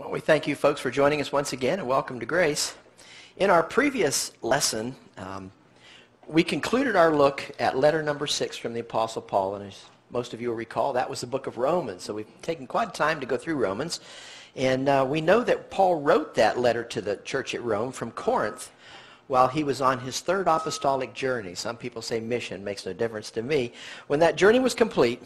Well, we thank you folks for joining us once again and welcome to Grace. In our previous lesson, um, we concluded our look at letter number six from the Apostle Paul. And as most of you will recall, that was the book of Romans. So we've taken quite a time to go through Romans. And uh, we know that Paul wrote that letter to the church at Rome from Corinth while he was on his third apostolic journey. Some people say mission, makes no difference to me. When that journey was complete,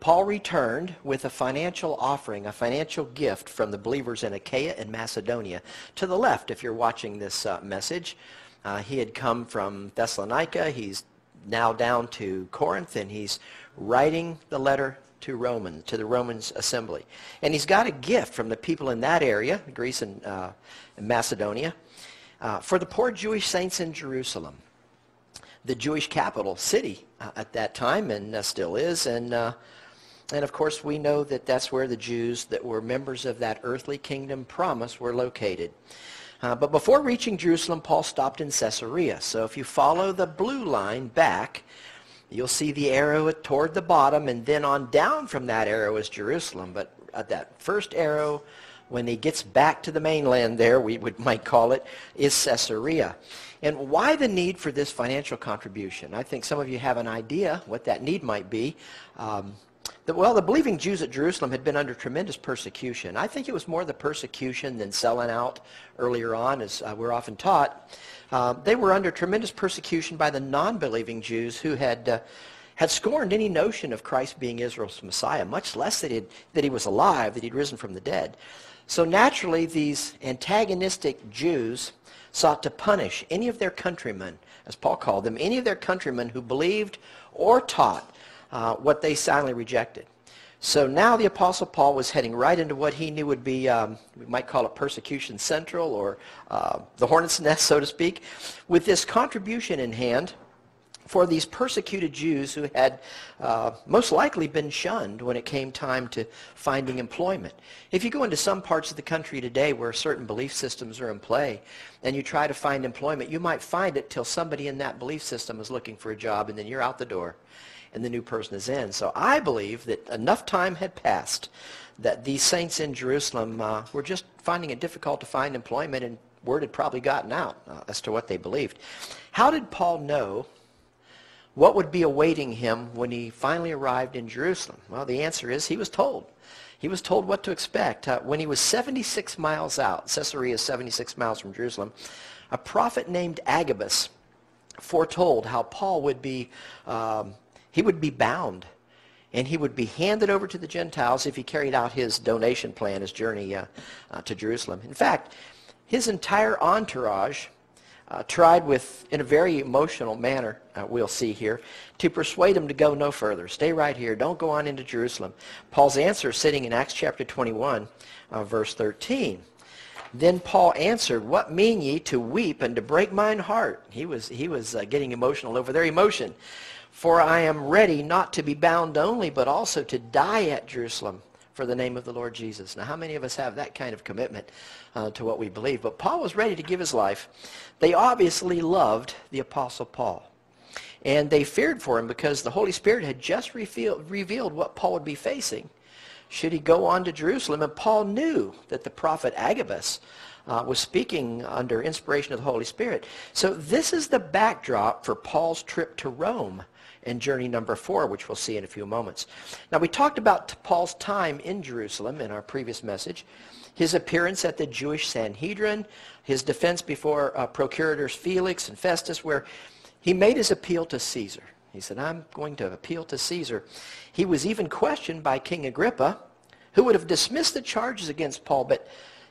Paul returned with a financial offering, a financial gift from the believers in Achaia and Macedonia. To the left, if you're watching this uh, message, uh, he had come from Thessalonica. He's now down to Corinth, and he's writing the letter to Roman, to the Romans assembly. And he's got a gift from the people in that area, Greece and, uh, and Macedonia, uh, for the poor Jewish saints in Jerusalem, the Jewish capital city uh, at that time, and uh, still is. And and of course, we know that that's where the Jews that were members of that earthly kingdom promise were located. Uh, but before reaching Jerusalem, Paul stopped in Caesarea. So if you follow the blue line back, you'll see the arrow toward the bottom, and then on down from that arrow is Jerusalem. But at that first arrow, when he gets back to the mainland there, we would, might call it, is Caesarea. And why the need for this financial contribution? I think some of you have an idea what that need might be. Um, the, well, the believing Jews at Jerusalem had been under tremendous persecution. I think it was more the persecution than selling out earlier on, as uh, we're often taught. Uh, they were under tremendous persecution by the non-believing Jews who had, uh, had scorned any notion of Christ being Israel's Messiah, much less that, that he was alive, that he'd risen from the dead. So naturally, these antagonistic Jews sought to punish any of their countrymen, as Paul called them, any of their countrymen who believed or taught uh, what they silently rejected. So now the Apostle Paul was heading right into what he knew would be, um, we might call it persecution central or uh, the hornet's nest, so to speak, with this contribution in hand for these persecuted Jews who had uh, most likely been shunned when it came time to finding employment. If you go into some parts of the country today where certain belief systems are in play and you try to find employment, you might find it till somebody in that belief system is looking for a job and then you're out the door and the new person is in. So I believe that enough time had passed that these saints in Jerusalem uh, were just finding it difficult to find employment and word had probably gotten out uh, as to what they believed. How did Paul know what would be awaiting him when he finally arrived in Jerusalem? Well, the answer is he was told. He was told what to expect. Uh, when he was 76 miles out, Caesarea is 76 miles from Jerusalem, a prophet named Agabus foretold how Paul would be um, he would be bound and he would be handed over to the Gentiles if he carried out his donation plan, his journey uh, uh, to Jerusalem. In fact, his entire entourage uh, tried with, in a very emotional manner, uh, we'll see here, to persuade him to go no further. Stay right here. Don't go on into Jerusalem. Paul's answer is sitting in Acts chapter 21, uh, verse 13. Then Paul answered, What mean ye to weep and to break mine heart? He was, he was uh, getting emotional over their emotion. For I am ready not to be bound only, but also to die at Jerusalem for the name of the Lord Jesus. Now, how many of us have that kind of commitment uh, to what we believe? But Paul was ready to give his life. They obviously loved the Apostle Paul. And they feared for him because the Holy Spirit had just revealed what Paul would be facing should he go on to Jerusalem. And Paul knew that the prophet Agabus uh, was speaking under inspiration of the Holy Spirit. So this is the backdrop for Paul's trip to Rome and journey number four, which we'll see in a few moments. Now, we talked about Paul's time in Jerusalem in our previous message, his appearance at the Jewish Sanhedrin, his defense before uh, procurators Felix and Festus, where he made his appeal to Caesar. He said, I'm going to appeal to Caesar. He was even questioned by King Agrippa, who would have dismissed the charges against Paul, but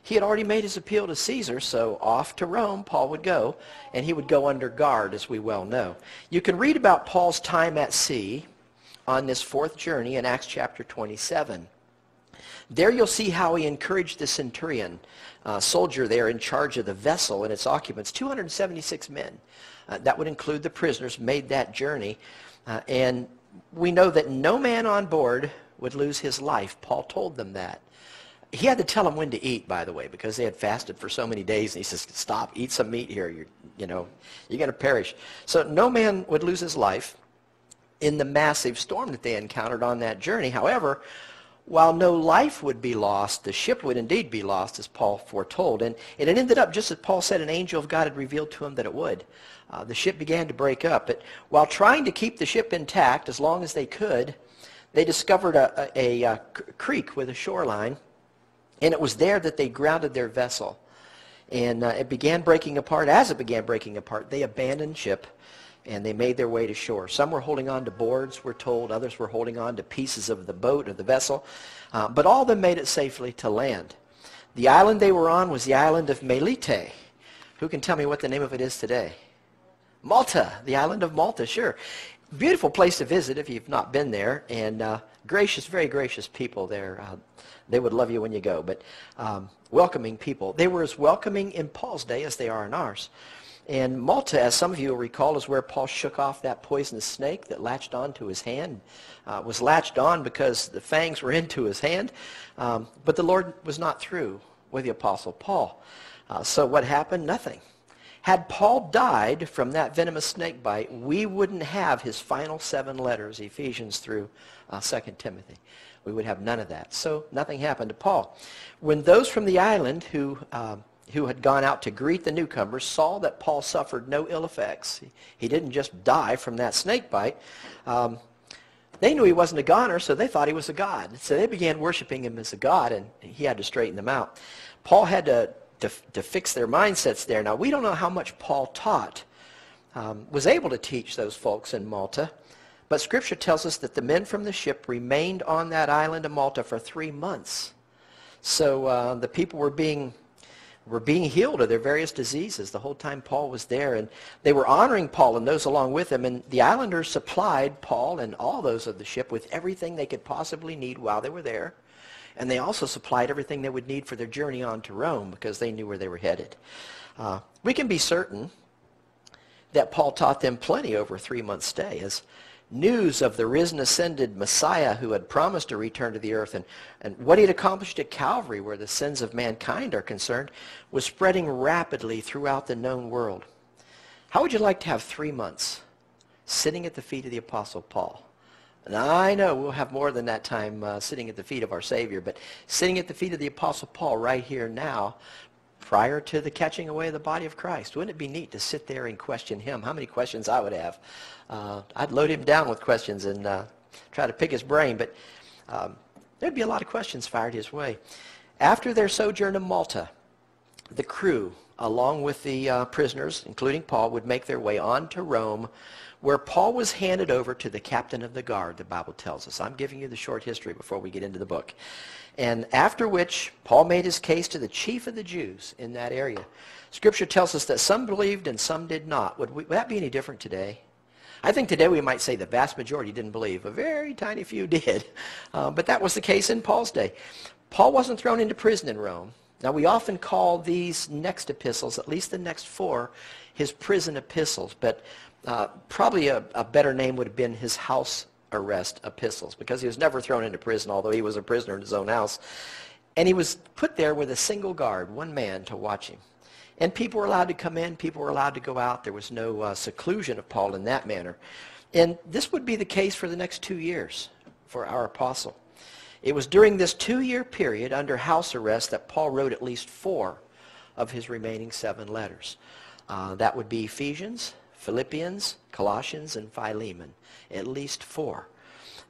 he had already made his appeal to Caesar, so off to Rome Paul would go, and he would go under guard, as we well know. You can read about Paul's time at sea on this fourth journey in Acts chapter 27. There you'll see how he encouraged the centurion, uh, soldier there in charge of the vessel and its occupants, 276 men. Uh, that would include the prisoners, made that journey. Uh, and we know that no man on board would lose his life. Paul told them that. He had to tell them when to eat, by the way, because they had fasted for so many days. And he says, stop, eat some meat here. You're, you know, you're going to perish. So no man would lose his life in the massive storm that they encountered on that journey. However, while no life would be lost, the ship would indeed be lost, as Paul foretold. And, and it ended up just as Paul said, an angel of God had revealed to him that it would. Uh, the ship began to break up. But while trying to keep the ship intact as long as they could, they discovered a, a, a, a creek with a shoreline. And it was there that they grounded their vessel. And uh, it began breaking apart. As it began breaking apart, they abandoned ship and they made their way to shore. Some were holding on to boards, we're told. Others were holding on to pieces of the boat or the vessel. Uh, but all of them made it safely to land. The island they were on was the island of Melite. Who can tell me what the name of it is today? Malta, the island of Malta, sure. Beautiful place to visit if you've not been there, and uh, gracious, very gracious people there. Uh, they would love you when you go, but um, welcoming people. They were as welcoming in Paul's day as they are in ours. And Malta, as some of you will recall, is where Paul shook off that poisonous snake that latched onto his hand. Uh, was latched on because the fangs were into his hand. Um, but the Lord was not through with the Apostle Paul. Uh, so what happened? Nothing. Had Paul died from that venomous snake bite, we wouldn't have his final seven letters, Ephesians through uh, 2 Timothy. We would have none of that. So nothing happened to Paul. When those from the island who um, who had gone out to greet the newcomers saw that Paul suffered no ill effects. He didn't just die from that snake bite. Um, they knew he wasn't a goner, so they thought he was a god. So they began worshiping him as a god, and he had to straighten them out. Paul had to, to, to fix their mindsets there. Now, we don't know how much Paul taught, um, was able to teach those folks in Malta, but Scripture tells us that the men from the ship remained on that island of Malta for three months. So uh, the people were being were being healed of their various diseases the whole time Paul was there. And they were honoring Paul and those along with him. And the islanders supplied Paul and all those of the ship with everything they could possibly need while they were there. And they also supplied everything they would need for their journey on to Rome because they knew where they were headed. Uh, we can be certain that Paul taught them plenty over a three-month stay as news of the risen, ascended Messiah who had promised to return to the earth and, and what he had accomplished at Calvary, where the sins of mankind are concerned, was spreading rapidly throughout the known world. How would you like to have three months sitting at the feet of the Apostle Paul? And I know we'll have more than that time uh, sitting at the feet of our Savior, but sitting at the feet of the Apostle Paul right here now, prior to the catching away of the body of Christ. Wouldn't it be neat to sit there and question him? How many questions I would have. Uh, I'd load him down with questions and uh, try to pick his brain, but um, there'd be a lot of questions fired his way. After their sojourn in Malta, the crew, along with the uh, prisoners, including Paul, would make their way on to Rome, where Paul was handed over to the captain of the guard, the Bible tells us. I'm giving you the short history before we get into the book. And after which, Paul made his case to the chief of the Jews in that area. Scripture tells us that some believed and some did not. Would, we, would that be any different today? I think today we might say the vast majority didn't believe. A very tiny few did. Uh, but that was the case in Paul's day. Paul wasn't thrown into prison in Rome. Now, we often call these next epistles, at least the next four, his prison epistles. But uh, probably a, a better name would have been his house arrest epistles because he was never thrown into prison, although he was a prisoner in his own house. And he was put there with a single guard, one man, to watch him. And people were allowed to come in, people were allowed to go out. There was no uh, seclusion of Paul in that manner. And this would be the case for the next two years for our apostle. It was during this two-year period under house arrest that Paul wrote at least four of his remaining seven letters. Uh, that would be Ephesians, Philippians, Colossians, and Philemon at least four.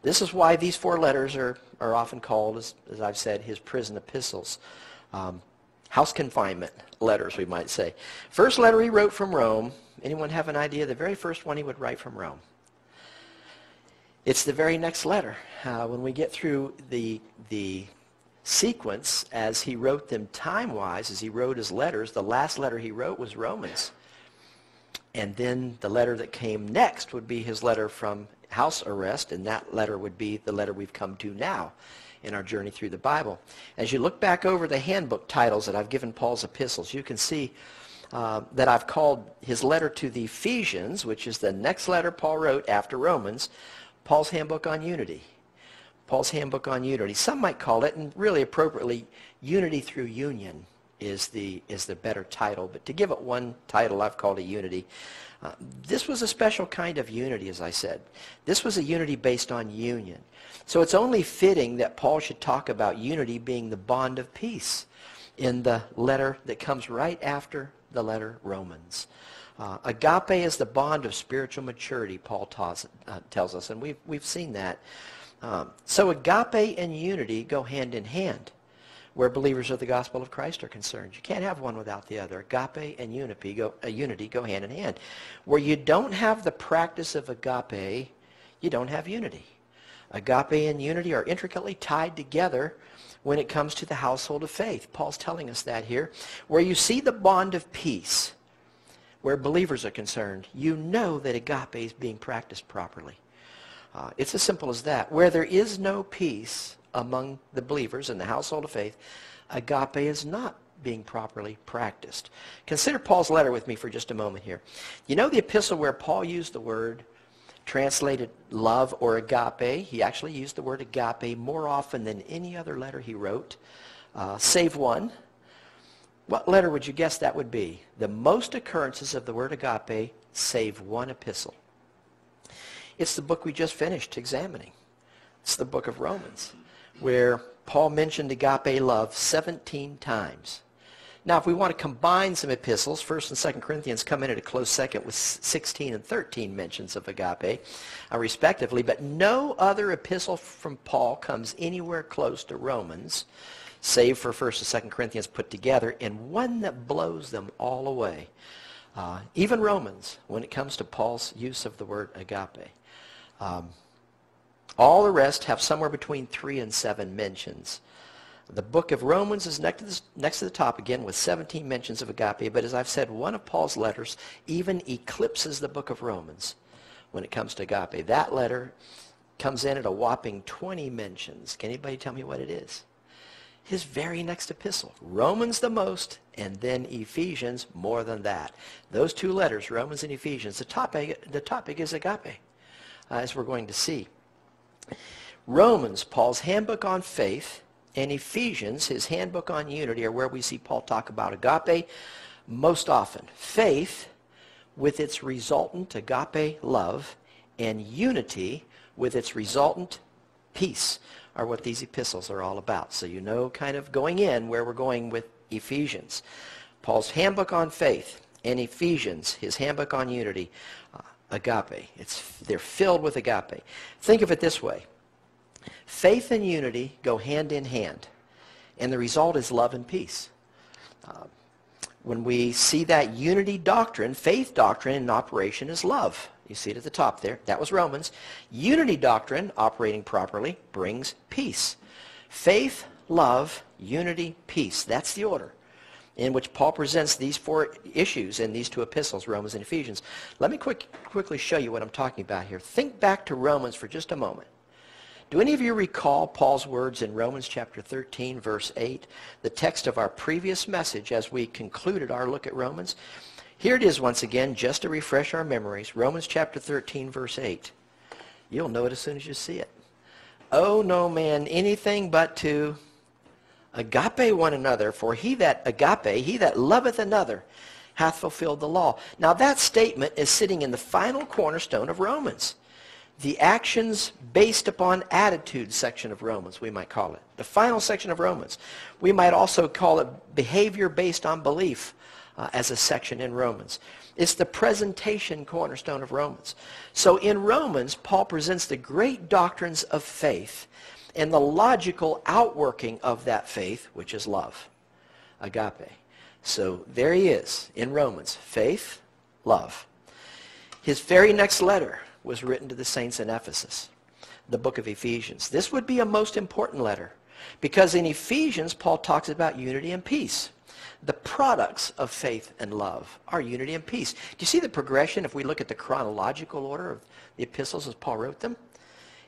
This is why these four letters are, are often called, as, as I've said, his prison epistles. Um, house confinement letters, we might say. First letter he wrote from Rome. Anyone have an idea? The very first one he would write from Rome. It's the very next letter. Uh, when we get through the, the sequence as he wrote them time-wise, as he wrote his letters, the last letter he wrote was Romans. And then the letter that came next would be his letter from house arrest, and that letter would be the letter we've come to now in our journey through the Bible. As you look back over the handbook titles that I've given Paul's epistles, you can see uh, that I've called his letter to the Ephesians, which is the next letter Paul wrote after Romans, Paul's handbook on unity. Paul's handbook on unity. Some might call it, and really appropriately, unity through union. Is the, is the better title, but to give it one title, I've called it unity. Uh, this was a special kind of unity, as I said. This was a unity based on union. So it's only fitting that Paul should talk about unity being the bond of peace in the letter that comes right after the letter Romans. Uh, agape is the bond of spiritual maturity, Paul uh, tells us, and we've, we've seen that. Um, so agape and unity go hand in hand where believers of the gospel of Christ are concerned. You can't have one without the other. Agape and unity go, uh, unity go hand in hand. Where you don't have the practice of agape, you don't have unity. Agape and unity are intricately tied together when it comes to the household of faith. Paul's telling us that here. Where you see the bond of peace, where believers are concerned, you know that agape is being practiced properly. Uh, it's as simple as that. Where there is no peace among the believers in the household of faith, agape is not being properly practiced. Consider Paul's letter with me for just a moment here. You know the epistle where Paul used the word translated love or agape. He actually used the word agape more often than any other letter he wrote, uh, save one. What letter would you guess that would be? The most occurrences of the word agape save one epistle. It's the book we just finished examining. It's the book of Romans, where Paul mentioned agape love 17 times. Now, if we want to combine some epistles, 1st and 2nd Corinthians come in at a close second with 16 and 13 mentions of agape, uh, respectively, but no other epistle from Paul comes anywhere close to Romans, save for 1st and 2nd Corinthians put together, and one that blows them all away. Uh, even Romans, when it comes to Paul's use of the word agape. Um, all the rest have somewhere between three and seven mentions. The book of Romans is next to, the, next to the top again with 17 mentions of agape, but as I've said, one of Paul's letters even eclipses the book of Romans when it comes to agape. That letter comes in at a whopping 20 mentions. Can anybody tell me what it is? His very next epistle. Romans the most, and then Ephesians more than that. Those two letters, Romans and Ephesians, the topic, the topic is agape uh, as we're going to see. Romans, Paul's handbook on faith, and Ephesians, his handbook on unity, are where we see Paul talk about agape most often. Faith with its resultant agape love and unity with its resultant peace are what these epistles are all about. So you know kind of going in where we're going with Ephesians. Paul's handbook on faith and Ephesians, his handbook on unity, uh, agape. It's, they're filled with agape. Think of it this way. Faith and unity go hand in hand, and the result is love and peace. Uh, when we see that unity doctrine, faith doctrine in operation is love. You see it at the top there. That was Romans. Unity doctrine, operating properly, brings peace. Faith, love, unity, peace. That's the order in which Paul presents these four issues in these two epistles, Romans and Ephesians. Let me quick, quickly show you what I'm talking about here. Think back to Romans for just a moment. Do any of you recall Paul's words in Romans chapter 13, verse 8, the text of our previous message as we concluded our look at Romans? Here it is once again, just to refresh our memories. Romans chapter 13, verse 8. You'll know it as soon as you see it. Oh, no man anything but to agape one another, for he that agape, he that loveth another, hath fulfilled the law. Now that statement is sitting in the final cornerstone of Romans. The actions based upon attitude section of Romans, we might call it. The final section of Romans. We might also call it behavior based on belief uh, as a section in Romans. It's the presentation cornerstone of Romans. So in Romans, Paul presents the great doctrines of faith and the logical outworking of that faith, which is love, agape. So there he is in Romans, faith, love. His very next letter was written to the saints in Ephesus, the book of Ephesians. This would be a most important letter because in Ephesians, Paul talks about unity and peace. The products of faith and love are unity and peace. Do you see the progression if we look at the chronological order of the epistles as Paul wrote them?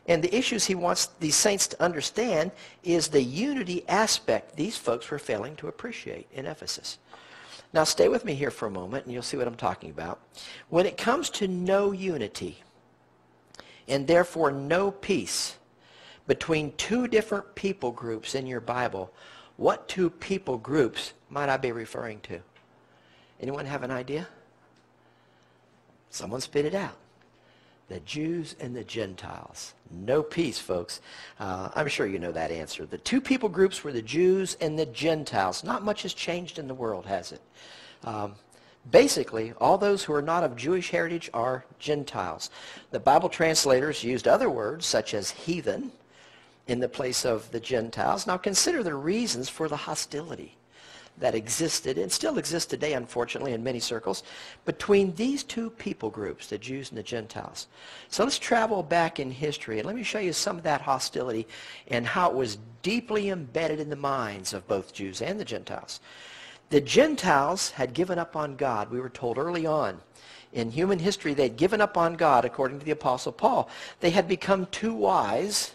And the issues he wants these saints to understand is the unity aspect these folks were failing to appreciate in Ephesus. Now stay with me here for a moment and you'll see what I'm talking about. When it comes to no unity and therefore no peace between two different people groups in your Bible, What two people groups might I be referring to? Anyone have an idea? Someone spit it out. The Jews and the Gentiles. No peace, folks. Uh, I'm sure you know that answer. The two people groups were the Jews and the Gentiles. Not much has changed in the world, has it? Um, basically, all those who are not of Jewish heritage are Gentiles. The Bible translators used other words such as heathen in the place of the Gentiles. Now consider the reasons for the hostility that existed and still exists today, unfortunately, in many circles, between these two people groups, the Jews and the Gentiles. So let's travel back in history and let me show you some of that hostility and how it was deeply embedded in the minds of both Jews and the Gentiles. The Gentiles had given up on God, we were told early on. In human history, they'd given up on God, according to the Apostle Paul. They had become too wise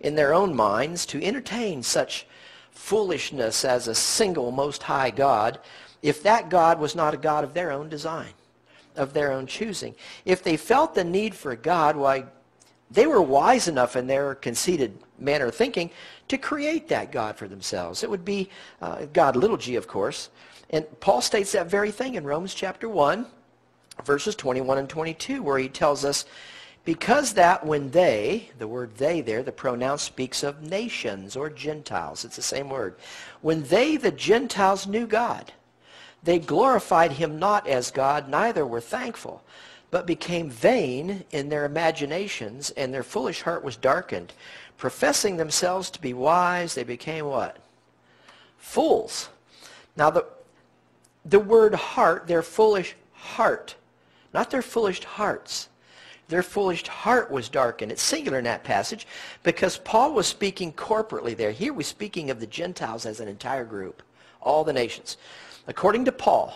in their own minds to entertain such foolishness as a single most high God if that God was not a God of their own design, of their own choosing. If they felt the need for a God, why, they were wise enough in their conceited manner of thinking to create that God for themselves. It would be uh, God, little g, of course. And Paul states that very thing in Romans chapter 1, verses 21 and 22, where he tells us, because that when they, the word they there, the pronoun speaks of nations or Gentiles. It's the same word. When they, the Gentiles, knew God, they glorified him not as God, neither were thankful, but became vain in their imaginations, and their foolish heart was darkened. Professing themselves to be wise, they became what? Fools. Now the, the word heart, their foolish heart, not their foolish hearts. Their foolish heart was darkened. It's singular in that passage because Paul was speaking corporately there. Here we're speaking of the Gentiles as an entire group, all the nations. According to Paul,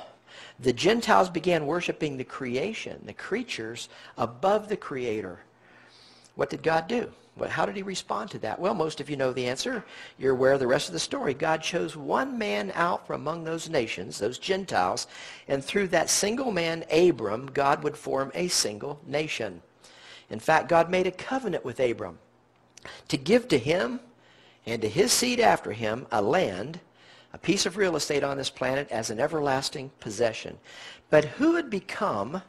the Gentiles began worshiping the creation, the creatures, above the Creator. What did God do? But how did he respond to that? Well, most of you know the answer. You're aware of the rest of the story. God chose one man out from among those nations, those Gentiles, and through that single man, Abram, God would form a single nation. In fact, God made a covenant with Abram to give to him and to his seed after him a land, a piece of real estate on this planet as an everlasting possession. But who had become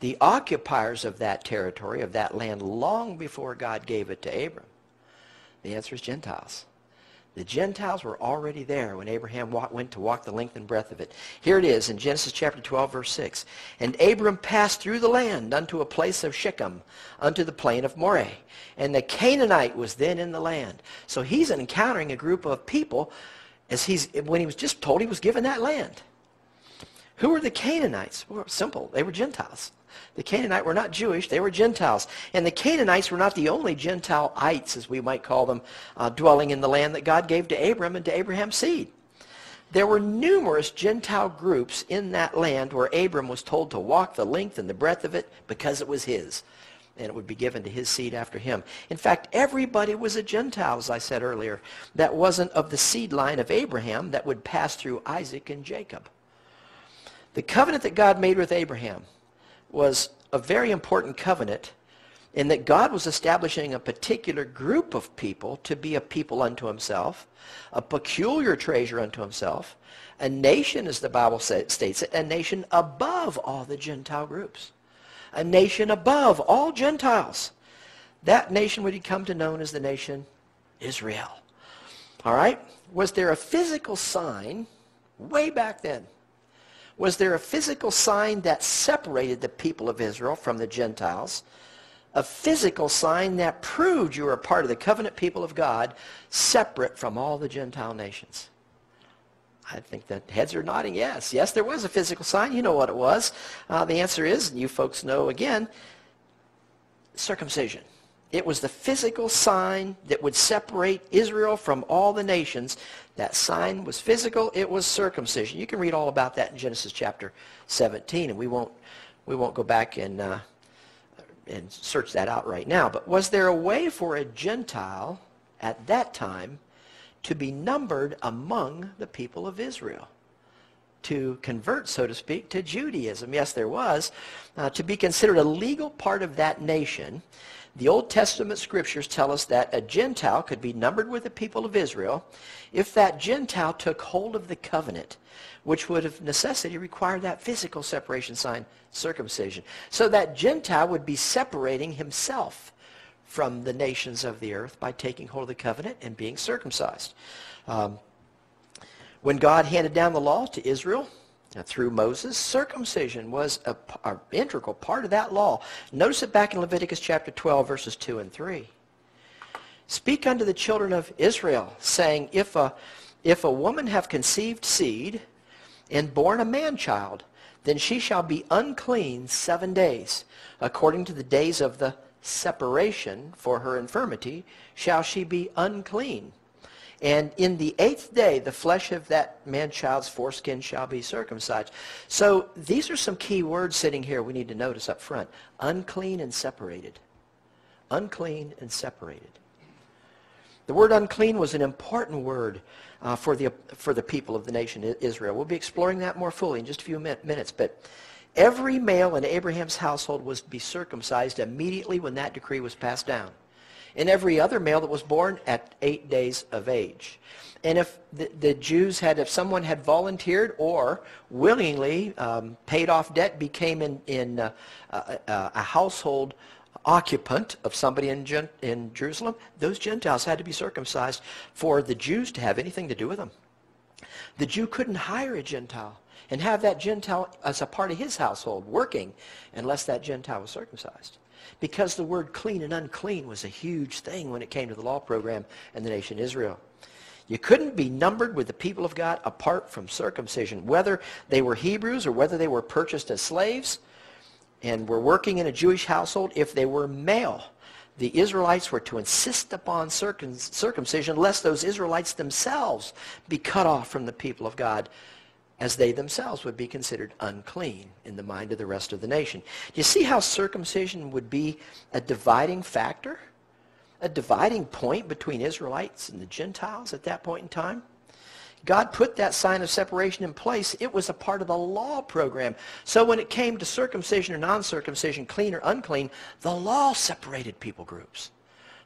the occupiers of that territory, of that land, long before God gave it to Abram? The answer is Gentiles. The Gentiles were already there when Abraham went to walk the length and breadth of it. Here it is in Genesis chapter 12, verse 6. And Abram passed through the land unto a place of Shechem, unto the plain of Moreh. And the Canaanite was then in the land. So he's encountering a group of people as he's, when he was just told he was given that land. Who were the Canaanites? Well, simple. They were Gentiles. The Canaanites were not Jewish, they were Gentiles. And the Canaanites were not the only Gentile-ites, as we might call them, uh, dwelling in the land that God gave to Abram and to Abraham's seed. There were numerous Gentile groups in that land where Abram was told to walk the length and the breadth of it because it was his. And it would be given to his seed after him. In fact, everybody was a Gentile, as I said earlier, that wasn't of the seed line of Abraham that would pass through Isaac and Jacob. The covenant that God made with Abraham was a very important covenant in that God was establishing a particular group of people to be a people unto himself, a peculiar treasure unto himself, a nation, as the Bible states it, a nation above all the Gentile groups, a nation above all Gentiles. That nation would become to known as the nation Israel. All right? Was there a physical sign way back then was there a physical sign that separated the people of Israel from the Gentiles? A physical sign that proved you were a part of the covenant people of God, separate from all the Gentile nations? I think that heads are nodding yes. Yes, there was a physical sign. You know what it was. Uh, the answer is, and you folks know again, circumcision. It was the physical sign that would separate Israel from all the nations. That sign was physical. It was circumcision. You can read all about that in Genesis chapter 17, and we won't, we won't go back and, uh, and search that out right now. But was there a way for a Gentile at that time to be numbered among the people of Israel? to convert, so to speak, to Judaism. Yes, there was. Uh, to be considered a legal part of that nation, The Old Testament scriptures tell us that a Gentile could be numbered with the people of Israel if that Gentile took hold of the covenant, which would of necessity require that physical separation sign, circumcision. So that Gentile would be separating himself from the nations of the earth by taking hold of the covenant and being circumcised. Um, when God handed down the law to Israel, through Moses, circumcision was an integral part of that law. Notice it back in Leviticus chapter 12, verses 2 and 3. Speak unto the children of Israel, saying, If a, if a woman have conceived seed and born a man-child, then she shall be unclean seven days. According to the days of the separation for her infirmity shall she be unclean. And in the eighth day, the flesh of that man-child's foreskin shall be circumcised. So these are some key words sitting here we need to notice up front. Unclean and separated. Unclean and separated. The word unclean was an important word uh, for, the, for the people of the nation Israel. We'll be exploring that more fully in just a few min- minutes. But every male in Abraham's household was to be circumcised immediately when that decree was passed down and every other male that was born at eight days of age. And if the, the Jews had, if someone had volunteered or willingly um, paid off debt, became in, in uh, uh, uh, a household occupant of somebody in, Gen- in Jerusalem, those Gentiles had to be circumcised for the Jews to have anything to do with them. The Jew couldn't hire a Gentile and have that Gentile as a part of his household working unless that Gentile was circumcised because the word clean and unclean was a huge thing when it came to the law program and the nation Israel. You couldn't be numbered with the people of God apart from circumcision, whether they were Hebrews or whether they were purchased as slaves and were working in a Jewish household. If they were male, the Israelites were to insist upon circumcision lest those Israelites themselves be cut off from the people of God as they themselves would be considered unclean in the mind of the rest of the nation. You see how circumcision would be a dividing factor? A dividing point between Israelites and the Gentiles at that point in time? God put that sign of separation in place. It was a part of the law program. So when it came to circumcision or non-circumcision, clean or unclean, the law separated people groups.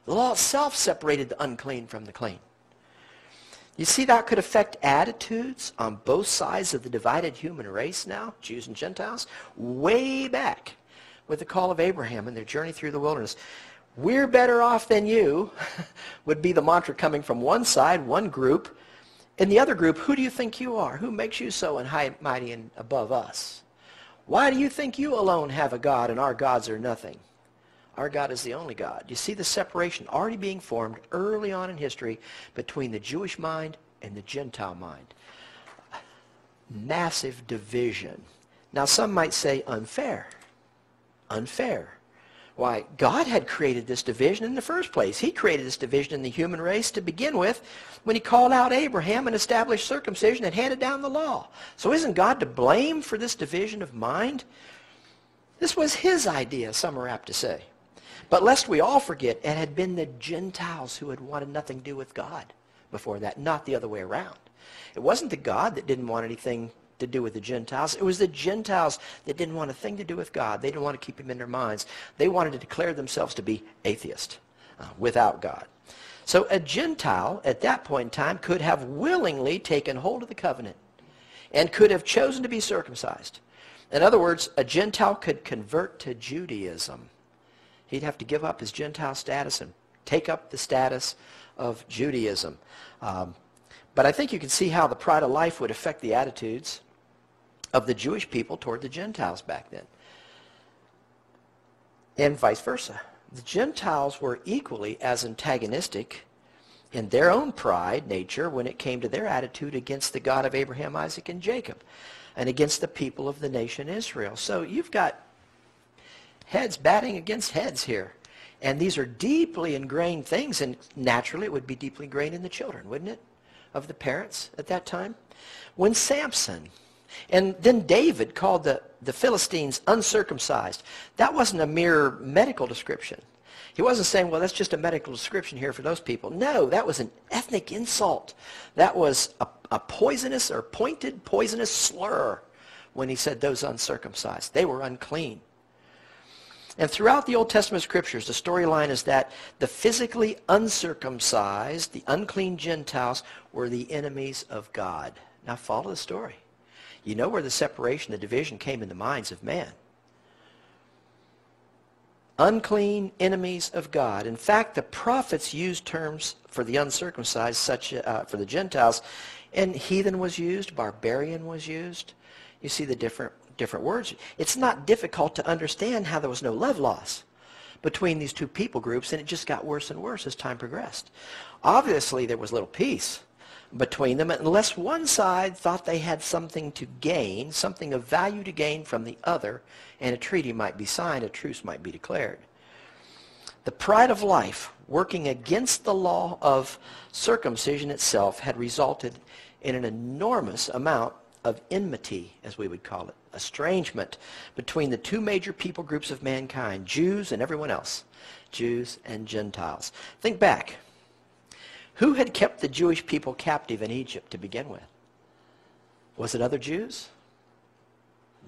The law itself separated the unclean from the clean. You see that could affect attitudes on both sides of the divided human race now, Jews and Gentiles, way back with the call of Abraham and their journey through the wilderness. We're better off than you would be the mantra coming from one side, one group. In the other group, who do you think you are? Who makes you so and high, mighty and above us? Why do you think you alone have a God and our gods are nothing? Our God is the only God. You see the separation already being formed early on in history between the Jewish mind and the Gentile mind. Massive division. Now some might say unfair. Unfair. Why, God had created this division in the first place. He created this division in the human race to begin with when he called out Abraham and established circumcision and handed down the law. So isn't God to blame for this division of mind? This was his idea, some are apt to say. But lest we all forget, it had been the Gentiles who had wanted nothing to do with God before that, not the other way around. It wasn't the God that didn't want anything to do with the Gentiles. It was the Gentiles that didn't want a thing to do with God. They didn't want to keep him in their minds. They wanted to declare themselves to be atheist, uh, without God. So a Gentile at that point in time could have willingly taken hold of the covenant and could have chosen to be circumcised. In other words, a Gentile could convert to Judaism he'd have to give up his Gentile status and take up the status of Judaism. Um, but I think you can see how the pride of life would affect the attitudes of the Jewish people toward the Gentiles back then. And vice versa. The Gentiles were equally as antagonistic in their own pride nature when it came to their attitude against the God of Abraham, Isaac, and Jacob and against the people of the nation Israel. So you've got heads batting against heads here. And these are deeply ingrained things, and naturally it would be deeply ingrained in the children, wouldn't it, of the parents at that time? When Samson and then David called the, the Philistines uncircumcised, that wasn't a mere medical description. He wasn't saying, well, that's just a medical description here for those people. No, that was an ethnic insult. That was a, a poisonous or pointed poisonous slur when he said those uncircumcised. They were unclean. And throughout the Old Testament scriptures, the storyline is that the physically uncircumcised, the unclean Gentiles, were the enemies of God. Now follow the story. You know where the separation, the division came in the minds of man. Unclean enemies of God. In fact, the prophets used terms for the uncircumcised, such uh, for the Gentiles, and heathen was used, barbarian was used. You see the different different words. It's not difficult to understand how there was no love loss between these two people groups, and it just got worse and worse as time progressed. Obviously, there was little peace between them unless one side thought they had something to gain, something of value to gain from the other, and a treaty might be signed, a truce might be declared. The pride of life, working against the law of circumcision itself, had resulted in an enormous amount of enmity, as we would call it, estrangement between the two major people groups of mankind, Jews and everyone else, Jews and Gentiles. Think back. Who had kept the Jewish people captive in Egypt to begin with? Was it other Jews?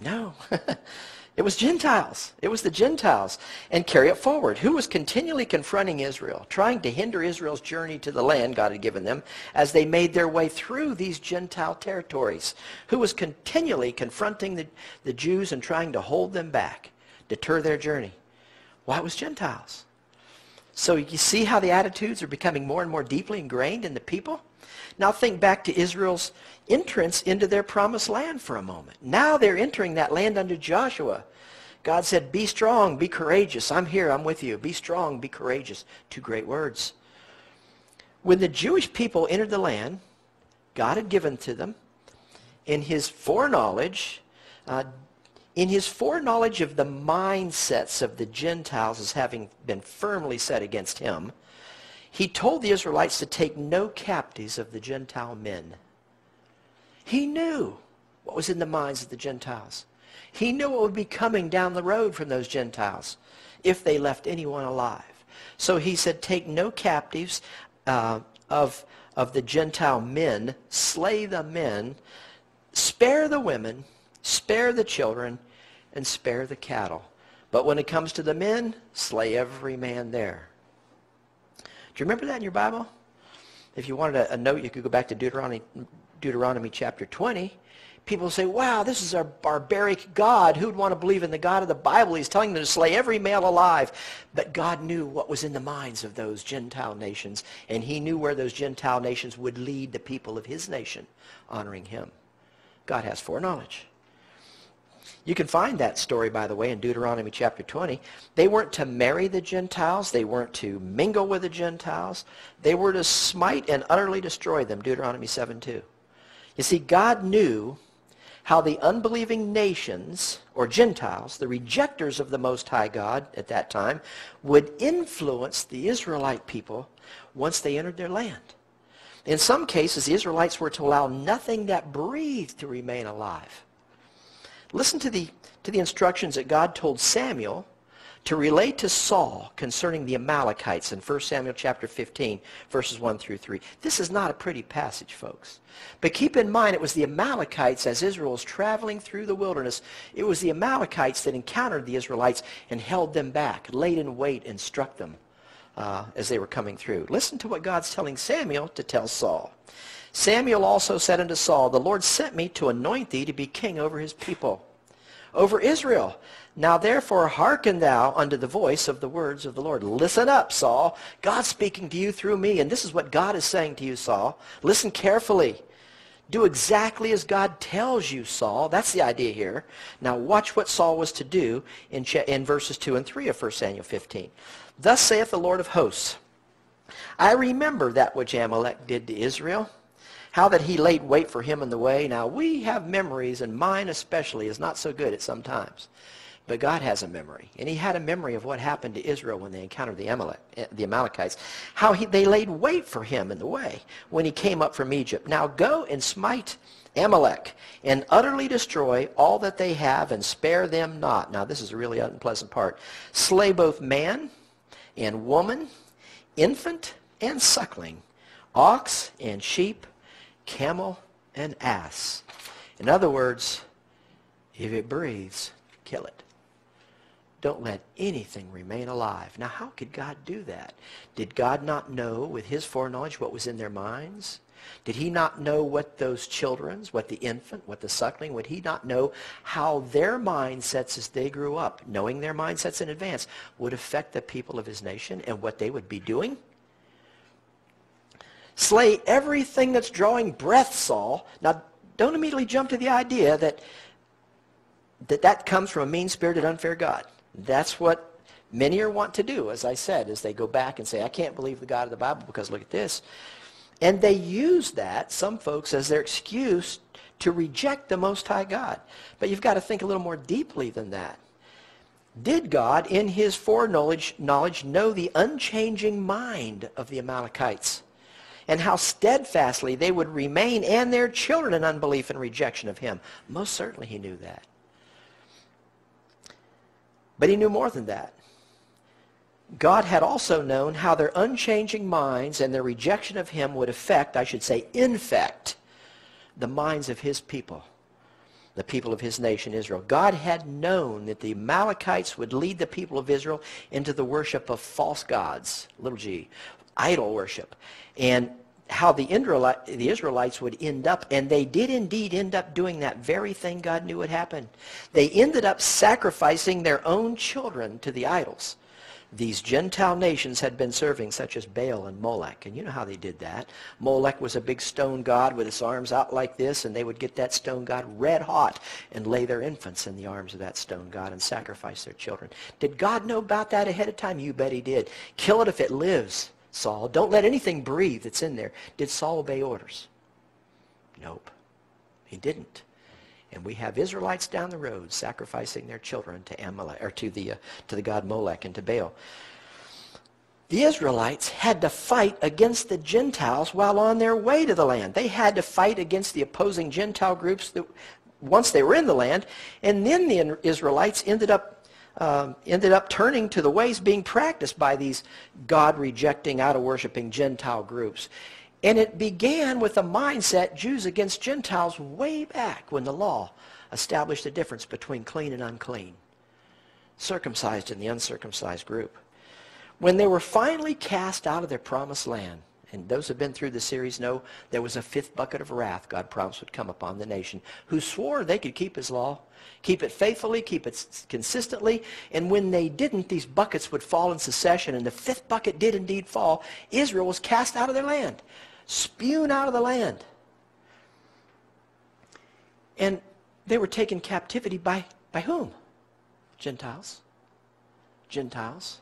No. It was Gentiles. It was the Gentiles. And carry it forward. Who was continually confronting Israel, trying to hinder Israel's journey to the land God had given them as they made their way through these Gentile territories? Who was continually confronting the, the Jews and trying to hold them back, deter their journey? Why, well, was Gentiles. So you see how the attitudes are becoming more and more deeply ingrained in the people? Now think back to Israel's entrance into their promised land for a moment. Now they're entering that land under Joshua. God said, be strong, be courageous. I'm here, I'm with you. Be strong, be courageous. Two great words. When the Jewish people entered the land, God had given to them, in his foreknowledge, uh, in his foreknowledge of the mindsets of the Gentiles as having been firmly set against him, he told the Israelites to take no captives of the Gentile men. He knew what was in the minds of the Gentiles. He knew what would be coming down the road from those Gentiles if they left anyone alive. So he said, take no captives uh, of, of the Gentile men, slay the men, spare the women, spare the children, and spare the cattle. But when it comes to the men, slay every man there. Do you remember that in your Bible? If you wanted a, a note, you could go back to Deuteronomy, Deuteronomy chapter 20. People say, wow, this is our barbaric God. Who'd want to believe in the God of the Bible? He's telling them to slay every male alive. But God knew what was in the minds of those Gentile nations, and he knew where those Gentile nations would lead the people of his nation, honoring him. God has foreknowledge. You can find that story, by the way, in Deuteronomy chapter 20. They weren't to marry the Gentiles. They weren't to mingle with the Gentiles. They were to smite and utterly destroy them, Deuteronomy 7.2. You see, God knew how the unbelieving nations, or Gentiles, the rejectors of the Most High God at that time, would influence the Israelite people once they entered their land. In some cases, the Israelites were to allow nothing that breathed to remain alive. Listen to the, to the instructions that God told Samuel to relate to Saul concerning the Amalekites in 1 Samuel chapter 15, verses 1 through 3. This is not a pretty passage, folks. But keep in mind, it was the Amalekites as Israel was traveling through the wilderness. It was the Amalekites that encountered the Israelites and held them back, laid in wait, and struck them uh, as they were coming through. Listen to what God's telling Samuel to tell Saul. Samuel also said unto Saul, The Lord sent me to anoint thee to be king over his people, over Israel. Now therefore hearken thou unto the voice of the words of the Lord. Listen up, Saul. God's speaking to you through me, and this is what God is saying to you, Saul. Listen carefully. Do exactly as God tells you, Saul. That's the idea here. Now watch what Saul was to do in, in verses 2 and 3 of 1 Samuel 15. Thus saith the Lord of hosts, I remember that which Amalek did to Israel how that he laid wait for him in the way. Now, we have memories, and mine especially is not so good at some times. But God has a memory. And he had a memory of what happened to Israel when they encountered the, Amalek, eh, the Amalekites. How he, they laid wait for him in the way when he came up from Egypt. Now go and smite Amalek and utterly destroy all that they have and spare them not. Now this is a really unpleasant part. Slay both man and woman, infant and suckling, ox and sheep camel, and ass. In other words, if it breathes, kill it. Don't let anything remain alive. Now, how could God do that? Did God not know with his foreknowledge what was in their minds? Did he not know what those children's, what the infant, what the suckling, would he not know how their mindsets as they grew up, knowing their mindsets in advance, would affect the people of his nation and what they would be doing? Slay everything that's drawing breath, Saul. Now, don't immediately jump to the idea that that, that comes from a mean-spirited, unfair God. That's what many are want to do, as I said, as they go back and say, I can't believe the God of the Bible because look at this. And they use that, some folks, as their excuse to reject the Most High God. But you've got to think a little more deeply than that. Did God, in his foreknowledge, knowledge, know the unchanging mind of the Amalekites? And how steadfastly they would remain and their children in unbelief and rejection of him? Most certainly he knew that. But he knew more than that. God had also known how their unchanging minds and their rejection of him would affect, I should say, infect the minds of his people, the people of his nation, Israel. God had known that the Amalekites would lead the people of Israel into the worship of false gods, little g, idol worship. And how the Israelites would end up, and they did indeed end up doing that very thing God knew would happen. They ended up sacrificing their own children to the idols these Gentile nations had been serving, such as Baal and Molech. And you know how they did that. Molech was a big stone god with his arms out like this, and they would get that stone god red hot and lay their infants in the arms of that stone god and sacrifice their children. Did God know about that ahead of time? You bet he did. Kill it if it lives, Saul. Don't let anything breathe that's in there. Did Saul obey orders? Nope. He didn't. And we have Israelites down the road sacrificing their children to Amalek, or to the, uh, to the god Molech and to Baal. The Israelites had to fight against the Gentiles while on their way to the land. They had to fight against the opposing Gentile groups that, once they were in the land. And then the Israelites ended up um, ended up turning to the ways being practiced by these God-rejecting, idol-worshiping Gentile groups. And it began with a mindset, Jews against Gentiles, way back when the law established the difference between clean and unclean, circumcised and the uncircumcised group. When they were finally cast out of their promised land, and those who have been through the series know there was a fifth bucket of wrath God promised would come upon the nation, who swore they could keep his law, keep it faithfully, keep it consistently, and when they didn't, these buckets would fall in succession, and the fifth bucket did indeed fall. Israel was cast out of their land spewed out of the land. And they were taken captivity by, by whom? Gentiles. Gentiles.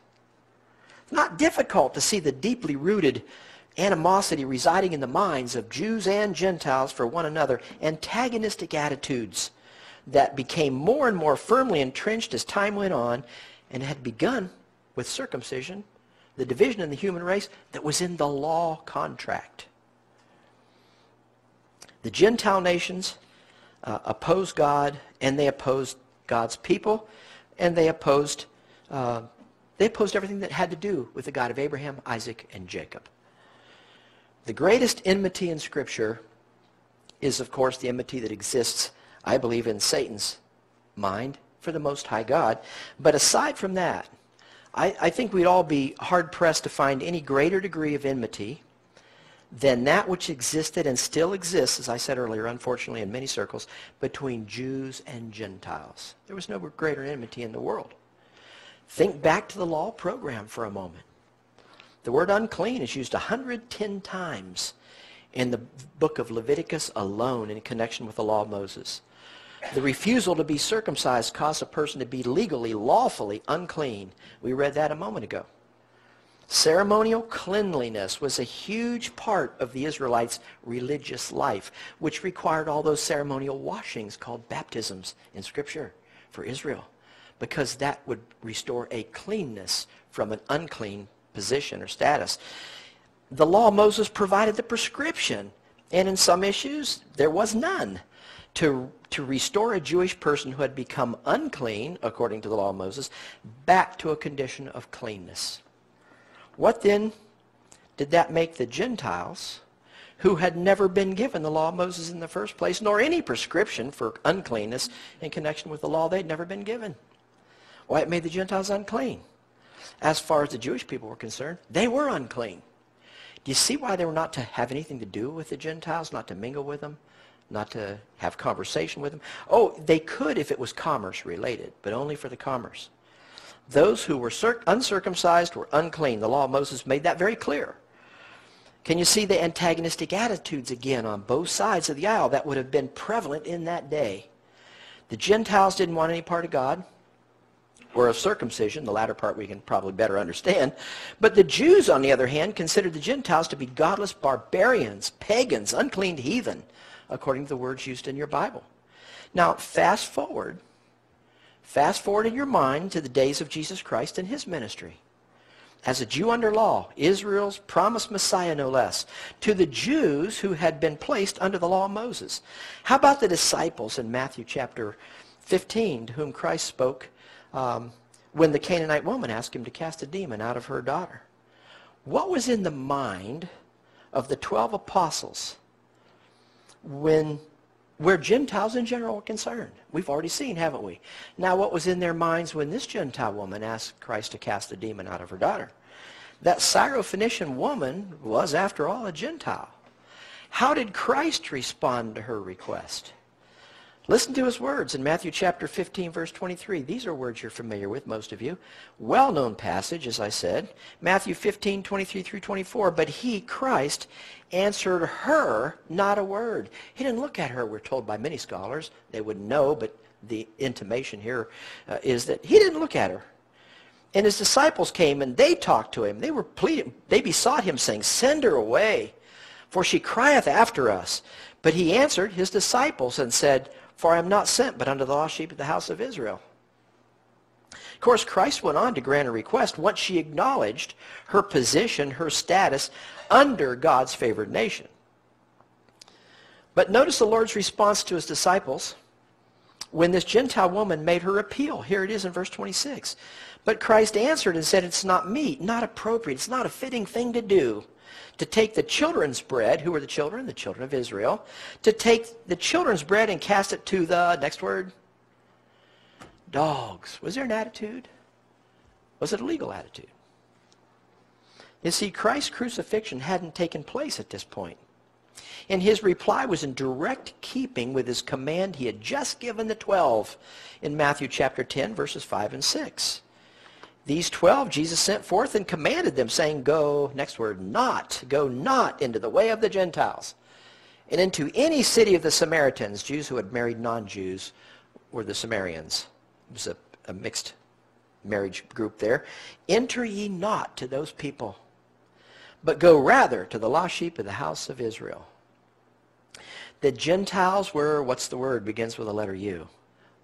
It's not difficult to see the deeply rooted animosity residing in the minds of Jews and Gentiles for one another, antagonistic attitudes that became more and more firmly entrenched as time went on and had begun with circumcision, the division in the human race that was in the law contract. The Gentile nations uh, opposed God, and they opposed God's people, and they opposed, uh, they opposed everything that had to do with the God of Abraham, Isaac, and Jacob. The greatest enmity in Scripture is, of course, the enmity that exists, I believe, in Satan's mind for the Most High God. But aside from that, I, I think we'd all be hard-pressed to find any greater degree of enmity than that which existed and still exists, as I said earlier, unfortunately in many circles, between Jews and Gentiles. There was no greater enmity in the world. Think back to the law program for a moment. The word unclean is used 110 times in the book of Leviticus alone in connection with the law of Moses. The refusal to be circumcised caused a person to be legally, lawfully unclean. We read that a moment ago. Ceremonial cleanliness was a huge part of the Israelites' religious life, which required all those ceremonial washings called baptisms in Scripture for Israel, because that would restore a cleanness from an unclean position or status. The law of Moses provided the prescription, and in some issues, there was none. To, to restore a Jewish person who had become unclean, according to the law of Moses, back to a condition of cleanness. What then did that make the Gentiles, who had never been given the law of Moses in the first place, nor any prescription for uncleanness in connection with the law they'd never been given? Why, it made the Gentiles unclean. As far as the Jewish people were concerned, they were unclean. Do you see why they were not to have anything to do with the Gentiles, not to mingle with them, not to have conversation with them? Oh, they could if it was commerce related, but only for the commerce. Those who were uncircumcised were unclean. The law of Moses made that very clear. Can you see the antagonistic attitudes again on both sides of the aisle that would have been prevalent in that day? The Gentiles didn't want any part of God or of circumcision. The latter part we can probably better understand. But the Jews, on the other hand, considered the Gentiles to be godless barbarians, pagans, unclean heathen, according to the words used in your Bible. Now, fast forward. Fast forward in your mind to the days of Jesus Christ and his ministry as a Jew under law, Israel's promised Messiah no less, to the Jews who had been placed under the law of Moses. How about the disciples in Matthew chapter 15 to whom Christ spoke um, when the Canaanite woman asked him to cast a demon out of her daughter? What was in the mind of the 12 apostles when where Gentiles in general were concerned. We've already seen, haven't we? Now, what was in their minds when this Gentile woman asked Christ to cast a demon out of her daughter? That Syrophoenician woman was, after all, a Gentile. How did Christ respond to her request? Listen to his words in Matthew chapter 15, verse 23. These are words you're familiar with, most of you. Well-known passage, as I said. Matthew 15, 23 through 24. But he, Christ, answered her not a word. He didn't look at her, we're told by many scholars. They wouldn't know, but the intimation here uh, is that he didn't look at her. And his disciples came and they talked to him. They were pleading. They besought him, saying, Send her away, for she crieth after us. But he answered his disciples and said, for I am not sent but unto the lost sheep of the house of Israel. Of course, Christ went on to grant a request once she acknowledged her position, her status under God's favored nation. But notice the Lord's response to his disciples when this Gentile woman made her appeal. Here it is in verse 26. But Christ answered and said, It's not meet, not appropriate, it's not a fitting thing to do to take the children's bread, who are the children? The children of Israel, to take the children's bread and cast it to the, next word, dogs. Was there an attitude? Was it a legal attitude? You see, Christ's crucifixion hadn't taken place at this point. And his reply was in direct keeping with his command he had just given the 12 in Matthew chapter 10, verses 5 and 6. These 12 Jesus sent forth and commanded them, saying, Go, next word, not, go not into the way of the Gentiles, and into any city of the Samaritans. Jews who had married non-Jews were the Samaritans. It was a, a mixed marriage group there. Enter ye not to those people, but go rather to the lost sheep of the house of Israel. The Gentiles were, what's the word, begins with a letter U,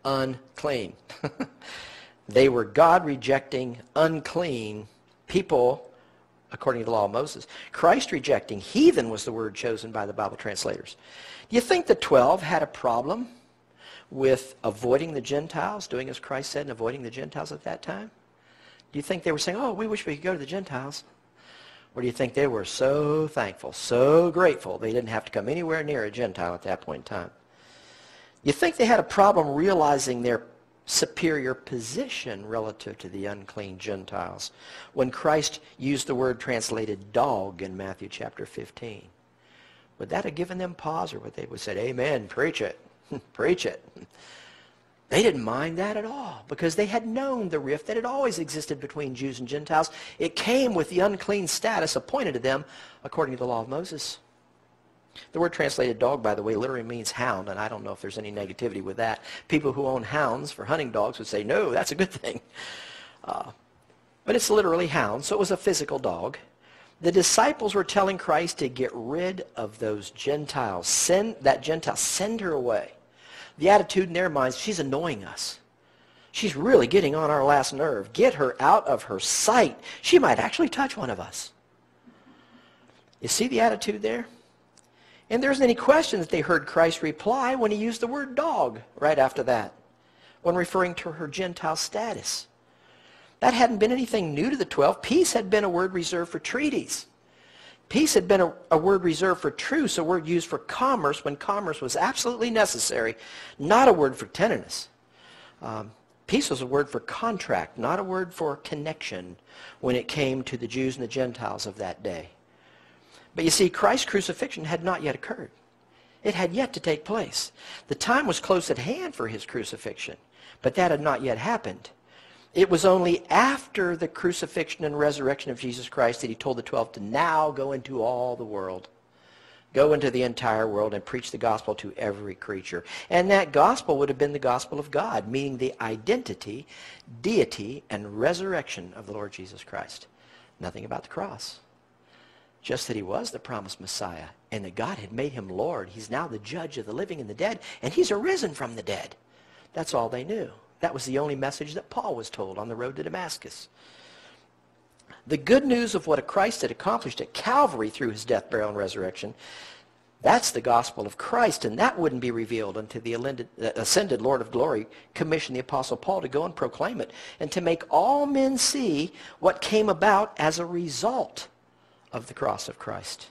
unclean. They were God-rejecting, unclean people according to the law of Moses. Christ-rejecting, heathen was the word chosen by the Bible translators. Do you think the 12 had a problem with avoiding the Gentiles, doing as Christ said and avoiding the Gentiles at that time? Do you think they were saying, oh, we wish we could go to the Gentiles? Or do you think they were so thankful, so grateful they didn't have to come anywhere near a Gentile at that point in time? You think they had a problem realizing their superior position relative to the unclean Gentiles when Christ used the word translated dog in Matthew chapter 15. Would that have given them pause or would they have said, amen, preach it, preach it? They didn't mind that at all because they had known the rift that had always existed between Jews and Gentiles. It came with the unclean status appointed to them according to the law of Moses. The word translated dog, by the way, literally means hound, and I don't know if there's any negativity with that. People who own hounds for hunting dogs would say, no, that's a good thing. Uh, but it's literally hound, so it was a physical dog. The disciples were telling Christ to get rid of those Gentiles. Send that Gentile, send her away. The attitude in their minds, she's annoying us. She's really getting on our last nerve. Get her out of her sight. She might actually touch one of us. You see the attitude there? And there isn't any question that they heard Christ reply when he used the word dog right after that, when referring to her Gentile status. That hadn't been anything new to the 12. Peace had been a word reserved for treaties. Peace had been a, a, word reserved for truce, a word used for commerce when commerce was absolutely necessary, not a word for tenderness. Um, Peace was a word for contract, not a word for connection when it came to the Jews and the Gentiles of that day. But you see, Christ's crucifixion had not yet occurred. It had yet to take place. The time was close at hand for his crucifixion, but that had not yet happened. It was only after the crucifixion and resurrection of Jesus Christ that he told the twelve to now go into all the world. Go into the entire world and preach the gospel to every creature. And that gospel would have been the gospel of God, meaning the identity, deity, and resurrection of the Lord Jesus Christ. Nothing about the cross. Just that he was the promised Messiah and that God had made him Lord. He's now the judge of the living and the dead, and he's arisen from the dead. That's all they knew. That was the only message that Paul was told on the road to Damascus. The good news of what a Christ had accomplished at Calvary through his death, burial, and resurrection, that's the gospel of Christ, and that wouldn't be revealed until the uh, ascended Lord of glory commissioned the Apostle Paul to go and proclaim it, and to make all men see what came about as a result of the cross of Christ.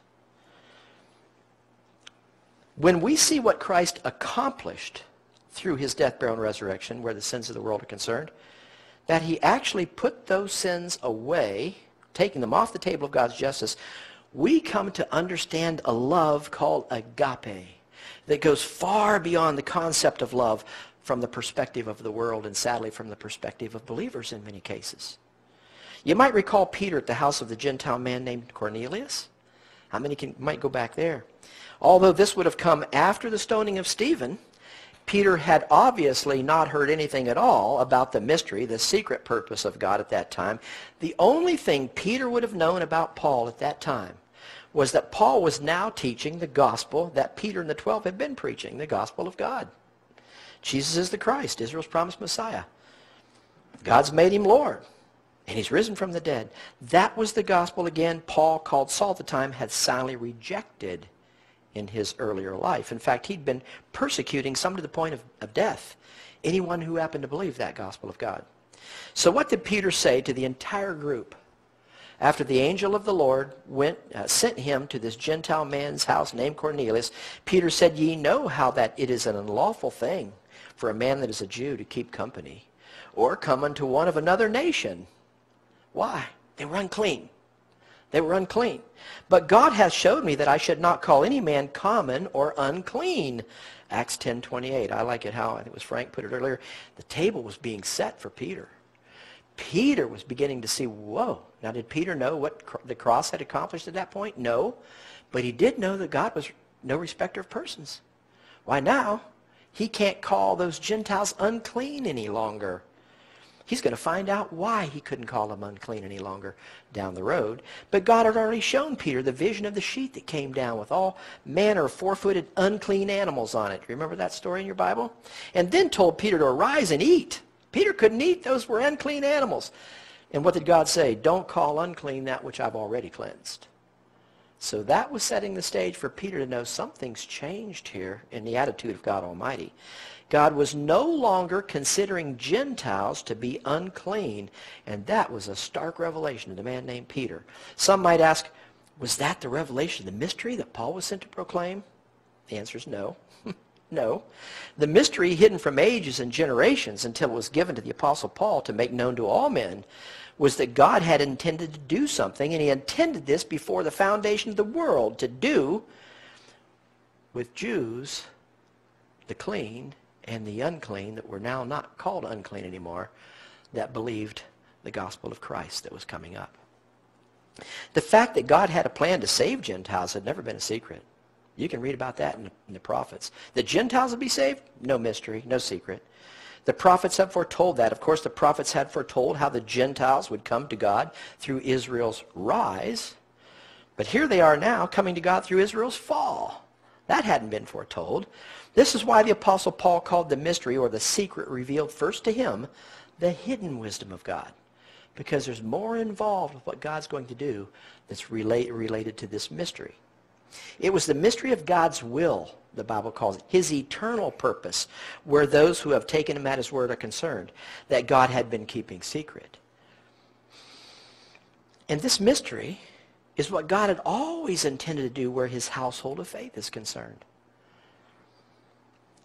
When we see what Christ accomplished through his death, burial, and resurrection, where the sins of the world are concerned, that he actually put those sins away, taking them off the table of God's justice, we come to understand a love called agape that goes far beyond the concept of love from the perspective of the world and sadly from the perspective of believers in many cases. You might recall Peter at the house of the Gentile man named Cornelius. How many can, might go back there? Although this would have come after the stoning of Stephen, Peter had obviously not heard anything at all about the mystery, the secret purpose of God at that time. The only thing Peter would have known about Paul at that time was that Paul was now teaching the gospel that Peter and the twelve had been preaching, the gospel of God. Jesus is the Christ, Israel's promised Messiah. God's made him Lord, and he's risen from the dead. That was the gospel, again, Paul, called Saul at the time, had silently rejected in his earlier life. In fact, he'd been persecuting some to the point of, of death. Anyone who happened to believe that gospel of God. So what did Peter say to the entire group? After the angel of the Lord went, uh, sent him to this Gentile man's house named Cornelius, Peter said, Ye know how that it is an unlawful thing for a man that is a Jew to keep company, or come unto one of another nation. Why? They were unclean. They were unclean. But God hath showed me that I should not call any man common or unclean. Acts 10.28. I like it how, I think it was Frank put it earlier, the table was being set for Peter. Peter was beginning to see, whoa. Now, did Peter know what the cross had accomplished at that point? No. But he did know that God was no respecter of persons. Why now, he can't call those Gentiles unclean any longer. He's going to find out why he couldn't call them unclean any longer down the road. But God had already shown Peter the vision of the sheet that came down with all manner of four-footed unclean animals on it. Remember that story in your Bible? And then told Peter to arise and eat. Peter couldn't eat. Those were unclean animals. And what did God say? Don't call unclean that which I've already cleansed. So that was setting the stage for Peter to know something's changed here in the attitude of God Almighty. God was no longer considering Gentiles to be unclean, and that was a stark revelation to the man named Peter. Some might ask, was that the revelation, the mystery that Paul was sent to proclaim? The answer is no. no. The mystery hidden from ages and generations until it was given to the Apostle Paul to make known to all men was that God had intended to do something, and he intended this before the foundation of the world to do with Jews the clean and the unclean that were now not called unclean anymore that believed the gospel of Christ that was coming up. The fact that God had a plan to save Gentiles had never been a secret. You can read about that in the, in the prophets. The Gentiles would be saved? No mystery, no secret. The prophets had foretold that. Of course, the prophets had foretold how the Gentiles would come to God through Israel's rise. But here they are now coming to God through Israel's fall. That hadn't been foretold. This is why the Apostle Paul called the mystery or the secret revealed first to him the hidden wisdom of God. Because there's more involved with what God's going to do that's relate, related to this mystery. It was the mystery of God's will, the Bible calls it, his eternal purpose, where those who have taken him at his word are concerned, that God had been keeping secret. And this mystery is what God had always intended to do where his household of faith is concerned.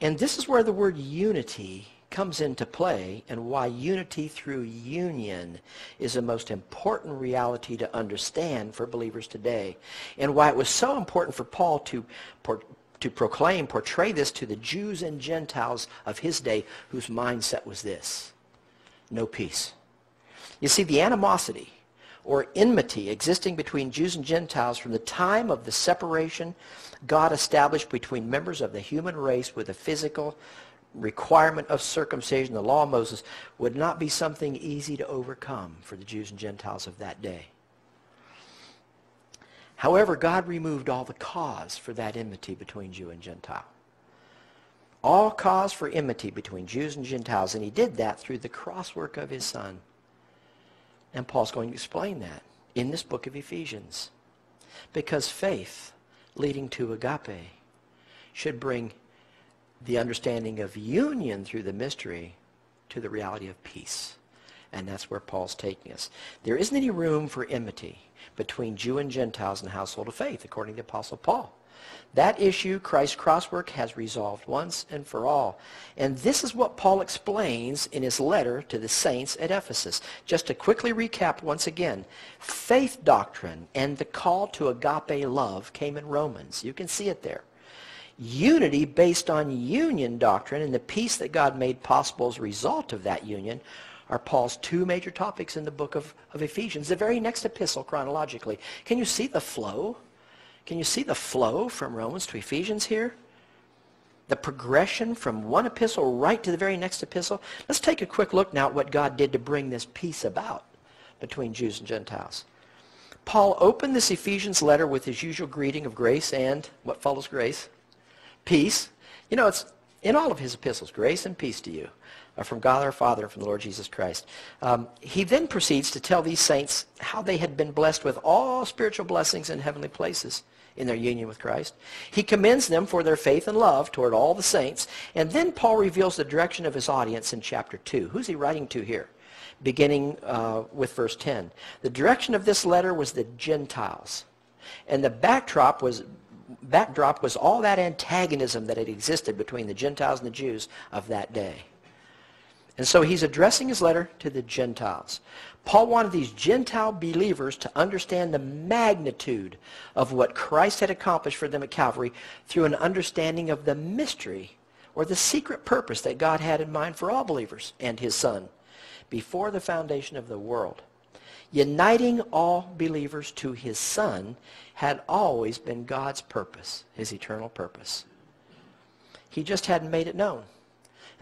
And this is where the word unity comes into play and why unity through union is the most important reality to understand for believers today and why it was so important for Paul to, to proclaim, portray this to the Jews and Gentiles of his day whose mindset was this. No peace. You see, the animosity or enmity existing between Jews and Gentiles from the time of the separation God established between members of the human race with a physical requirement of circumcision, the law of Moses, would not be something easy to overcome for the Jews and Gentiles of that day. However, God removed all the cause for that enmity between Jew and Gentile. All cause for enmity between Jews and Gentiles, and he did that through the crosswork of his son. And Paul's going to explain that in this book of Ephesians. Because faith leading to agape should bring the understanding of union through the mystery to the reality of peace. And that's where Paul's taking us. There isn't any room for enmity between Jew and Gentiles in the household of faith, according to Apostle Paul. That issue Christ's crosswork has resolved once and for all. And this is what Paul explains in his letter to the saints at Ephesus. Just to quickly recap once again, faith doctrine and the call to agape love came in Romans. You can see it there. Unity based on union doctrine and the peace that God made possible as a result of that union are Paul's two major topics in the book of, of Ephesians, the very next epistle chronologically. Can you see the flow? Can you see the flow from Romans to Ephesians here? The progression from one epistle right to the very next epistle. Let's take a quick look now at what God did to bring this peace about between Jews and Gentiles. Paul opened this Ephesians letter with his usual greeting of grace and what follows grace? Peace. You know, it's in all of his epistles, grace and peace to you from God our Father and from the Lord Jesus Christ. Um, he then proceeds to tell these saints how they had been blessed with all spiritual blessings in heavenly places in their union with Christ. He commends them for their faith and love toward all the saints. And then Paul reveals the direction of his audience in chapter 2. Who's he writing to here? Beginning uh, with verse 10. The direction of this letter was the Gentiles. And the backdrop was backdrop was all that antagonism that had existed between the Gentiles and the Jews of that day. And so he's addressing his letter to the Gentiles. Paul wanted these Gentile believers to understand the magnitude of what Christ had accomplished for them at Calvary through an understanding of the mystery or the secret purpose that God had in mind for all believers and his son before the foundation of the world. Uniting all believers to his son had always been God's purpose, his eternal purpose. He just hadn't made it known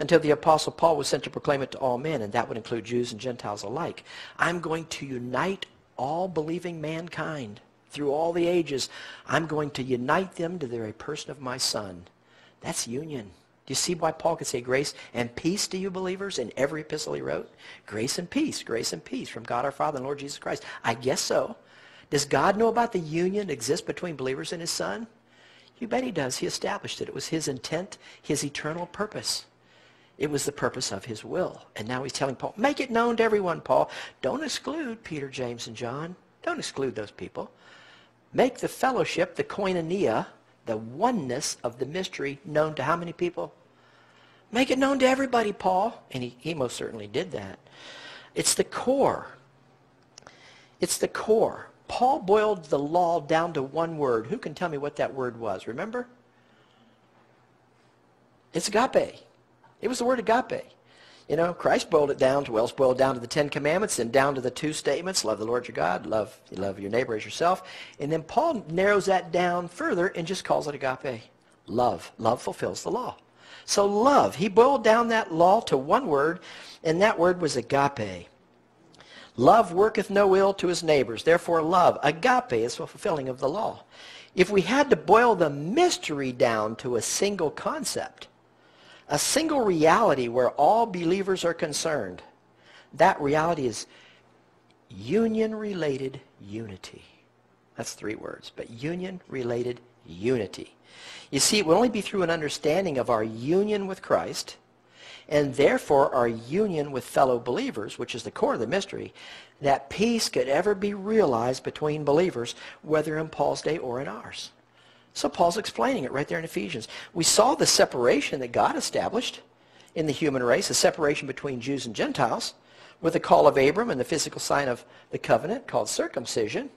until the Apostle Paul was sent to proclaim it to all men, and that would include Jews and Gentiles alike. I'm going to unite all believing mankind through all the ages. I'm going to unite them to the very person of my Son. That's union. Do you see why Paul could say grace and peace to you believers in every epistle he wrote? Grace and peace, grace and peace from God our Father and Lord Jesus Christ. I guess so. Does God know about the union that exists between believers and his Son? You bet he does. He established it. It was his intent, his eternal purpose. It was the purpose of his will. And now he's telling Paul, make it known to everyone, Paul. Don't exclude Peter, James, and John. Don't exclude those people. Make the fellowship, the koinonia, the oneness of the mystery known to how many people? Make it known to everybody, Paul. And he, he most certainly did that. It's the core. It's the core. Paul boiled the law down to one word. Who can tell me what that word was? Remember? It's agape. It was the word agape. You know, Christ boiled it down to, well, it's boiled down to the Ten Commandments and down to the two statements, love the Lord your God, love, love your neighbor as yourself. And then Paul narrows that down further and just calls it agape. Love. Love fulfills the law. So love, he boiled down that law to one word, and that word was agape. Love worketh no ill to his neighbors. Therefore, love, agape, is the fulfilling of the law. If we had to boil the mystery down to a single concept, a single reality where all believers are concerned. That reality is union-related unity. That's three words, but union-related unity. You see, it will only be through an understanding of our union with Christ and therefore our union with fellow believers, which is the core of the mystery, that peace could ever be realized between believers, whether in Paul's day or in ours. So Paul's explaining it right there in Ephesians. We saw the separation that God established in the human race, a separation between Jews and Gentiles, with the call of Abram and the physical sign of the covenant called circumcision.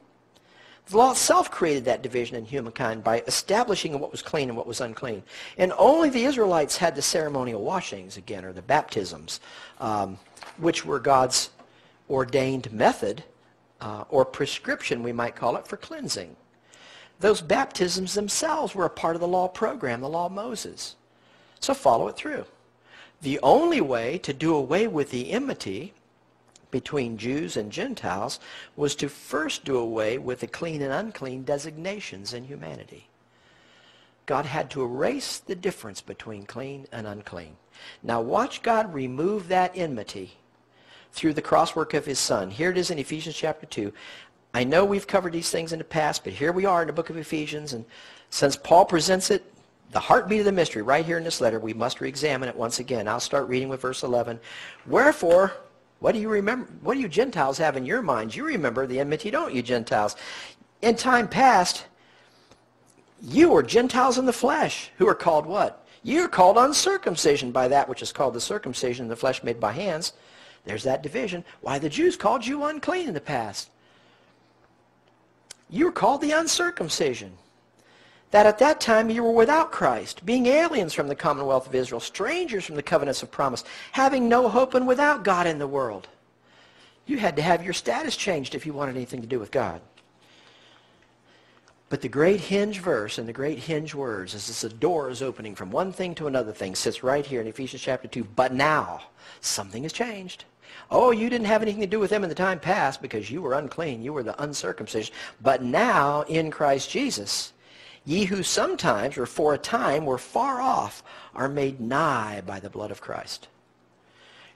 The law itself created that division in humankind by establishing what was clean and what was unclean. And only the Israelites had the ceremonial washings again, or the baptisms, um, which were God's ordained method uh, or prescription, we might call it, for cleansing. Those baptisms themselves were a part of the law program, the law of Moses. So follow it through. The only way to do away with the enmity between Jews and Gentiles was to first do away with the clean and unclean designations in humanity. God had to erase the difference between clean and unclean. Now watch God remove that enmity through the crosswork of his son. Here it is in Ephesians chapter 2. I know we've covered these things in the past, but here we are in the book of Ephesians, and since Paul presents it, the heartbeat of the mystery right here in this letter, we must re-examine it once again. I'll start reading with verse 11. Wherefore, what do you remember? What do you Gentiles have in your minds? You remember the enmity, don't you, Gentiles? In time past, you were Gentiles in the flesh, who are called what? You're called uncircumcision by that which is called the circumcision in the flesh made by hands. There's that division. Why the Jews called you unclean in the past. You were called the uncircumcision that at that time you were without Christ, being aliens from the commonwealth of Israel, strangers from the covenants of promise, having no hope and without God in the world. You had to have your status changed if you wanted anything to do with God. But the great hinge verse and the great hinge words, as this door is opening from one thing to another thing, sits right here in Ephesians chapter 2. But now, something has changed. Oh, you didn't have anything to do with them in the time past because you were unclean. You were the uncircumcision. But now, in Christ Jesus, Ye who sometimes or for a time were far off are made nigh by the blood of Christ.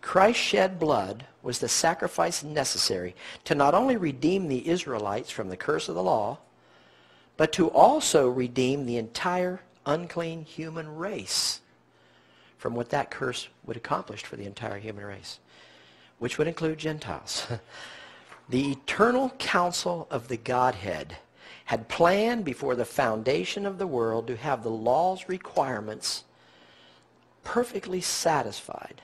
Christ's shed blood was the sacrifice necessary to not only redeem the Israelites from the curse of the law, but to also redeem the entire unclean human race from what that curse would accomplish for the entire human race, which would include Gentiles. the eternal counsel of the Godhead had planned before the foundation of the world to have the law's requirements perfectly satisfied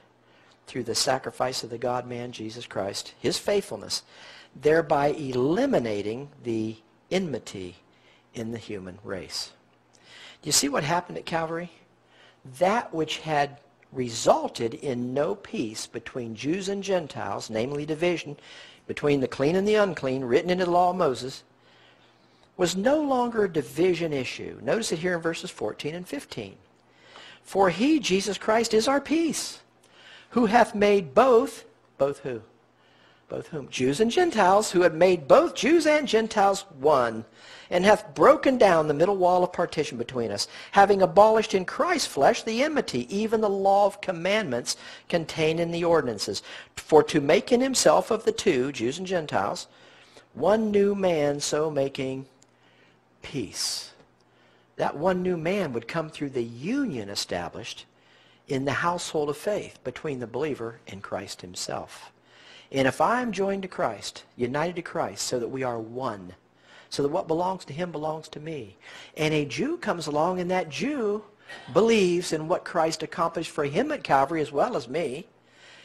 through the sacrifice of the God-man Jesus Christ, his faithfulness, thereby eliminating the enmity in the human race. Do you see what happened at Calvary? That which had resulted in no peace between Jews and Gentiles, namely division between the clean and the unclean, written into the law of Moses, was no longer a division issue. Notice it here in verses 14 and 15. For he, Jesus Christ, is our peace, who hath made both, both who? Both whom? Jews and Gentiles, who had made both Jews and Gentiles one, and hath broken down the middle wall of partition between us, having abolished in Christ's flesh the enmity, even the law of commandments contained in the ordinances, for to make in himself of the two, Jews and Gentiles, one new man, so making peace. That one new man would come through the union established in the household of faith between the believer and Christ himself. And if I'm joined to Christ, united to Christ, so that we are one, so that what belongs to him belongs to me, and a Jew comes along and that Jew believes in what Christ accomplished for him at Calvary as well as me,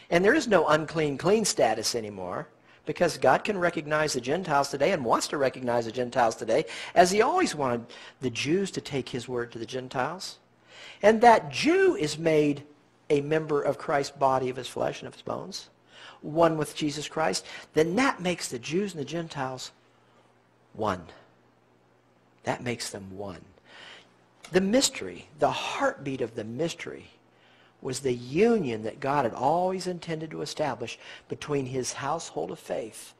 and there is no unclean clean status anymore, because God can recognize the Gentiles today and wants to recognize the Gentiles today as he always wanted the Jews to take his word to the Gentiles. And that Jew is made a member of Christ's body of his flesh and of his bones, one with Jesus Christ, then that makes the Jews and the Gentiles one. That makes them one. The mystery, the heartbeat of the mystery was the union that God had always intended to establish between his household of faith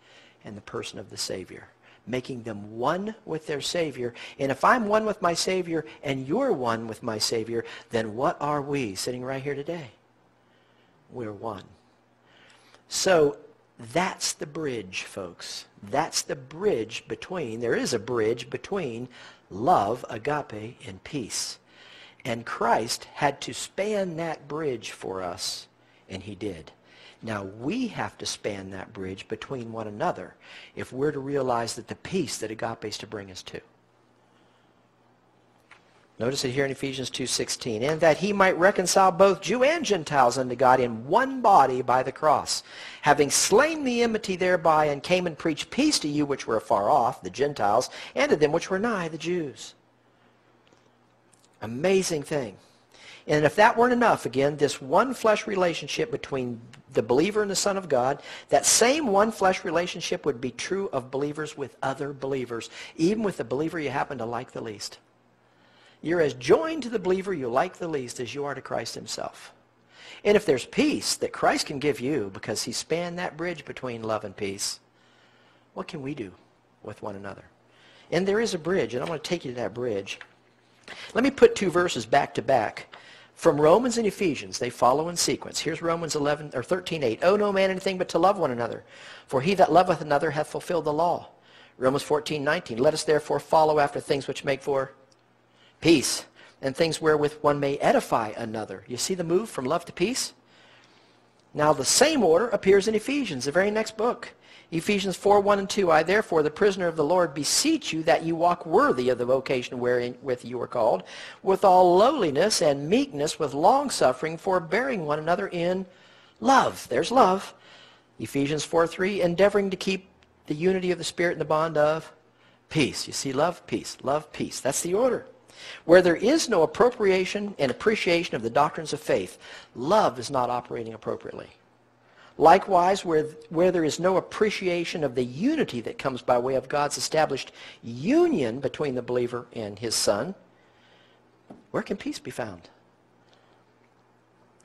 and the person of the Savior, making them one with their Savior. And if I'm one with my Savior and you're one with my Savior, then what are we sitting right here today? We're one. So that's the bridge, folks. That's the bridge between, there is a bridge between love, agape, and peace. And Christ had to span that bridge for us, and he did. Now we have to span that bridge between one another if we're to realize that the peace that agape is to bring us to. Notice it here in Ephesians 2.16. And that he might reconcile both Jew and Gentiles unto God in one body by the cross, having slain the enmity thereby, and came and preached peace to you which were afar off, the Gentiles, and to them which were nigh, the Jews. Amazing thing. And if that weren't enough, again, this one flesh relationship between the believer and the Son of God, that same one flesh relationship would be true of believers with other believers, even with the believer you happen to like the least. You're as joined to the believer you like the least as you are to Christ himself. And if there's peace that Christ can give you because he spanned that bridge between love and peace, what can we do with one another? And there is a bridge, and I want to take you to that bridge. Let me put two verses back to back from Romans and Ephesians. They follow in sequence. Here's Romans 11 or 13:8. Owe no man anything but to love one another, for he that loveth another hath fulfilled the law. Romans 14:19. Let us therefore follow after things which make for peace, and things wherewith one may edify another. You see the move from love to peace? Now the same order appears in Ephesians, the very next book. Ephesians 4, 1 and 2, I therefore, the prisoner of the Lord, beseech you that you walk worthy of the vocation wherewith you are called, with all lowliness and meekness, with longsuffering, forbearing one another in love. There's love. Ephesians 4, 3, endeavoring to keep the unity of the Spirit in the bond of peace. You see, love, peace. Love, peace. That's the order. Where there is no appropriation and appreciation of the doctrines of faith, love is not operating appropriately. Likewise, where, where there is no appreciation of the unity that comes by way of God's established union between the believer and his son, where can peace be found?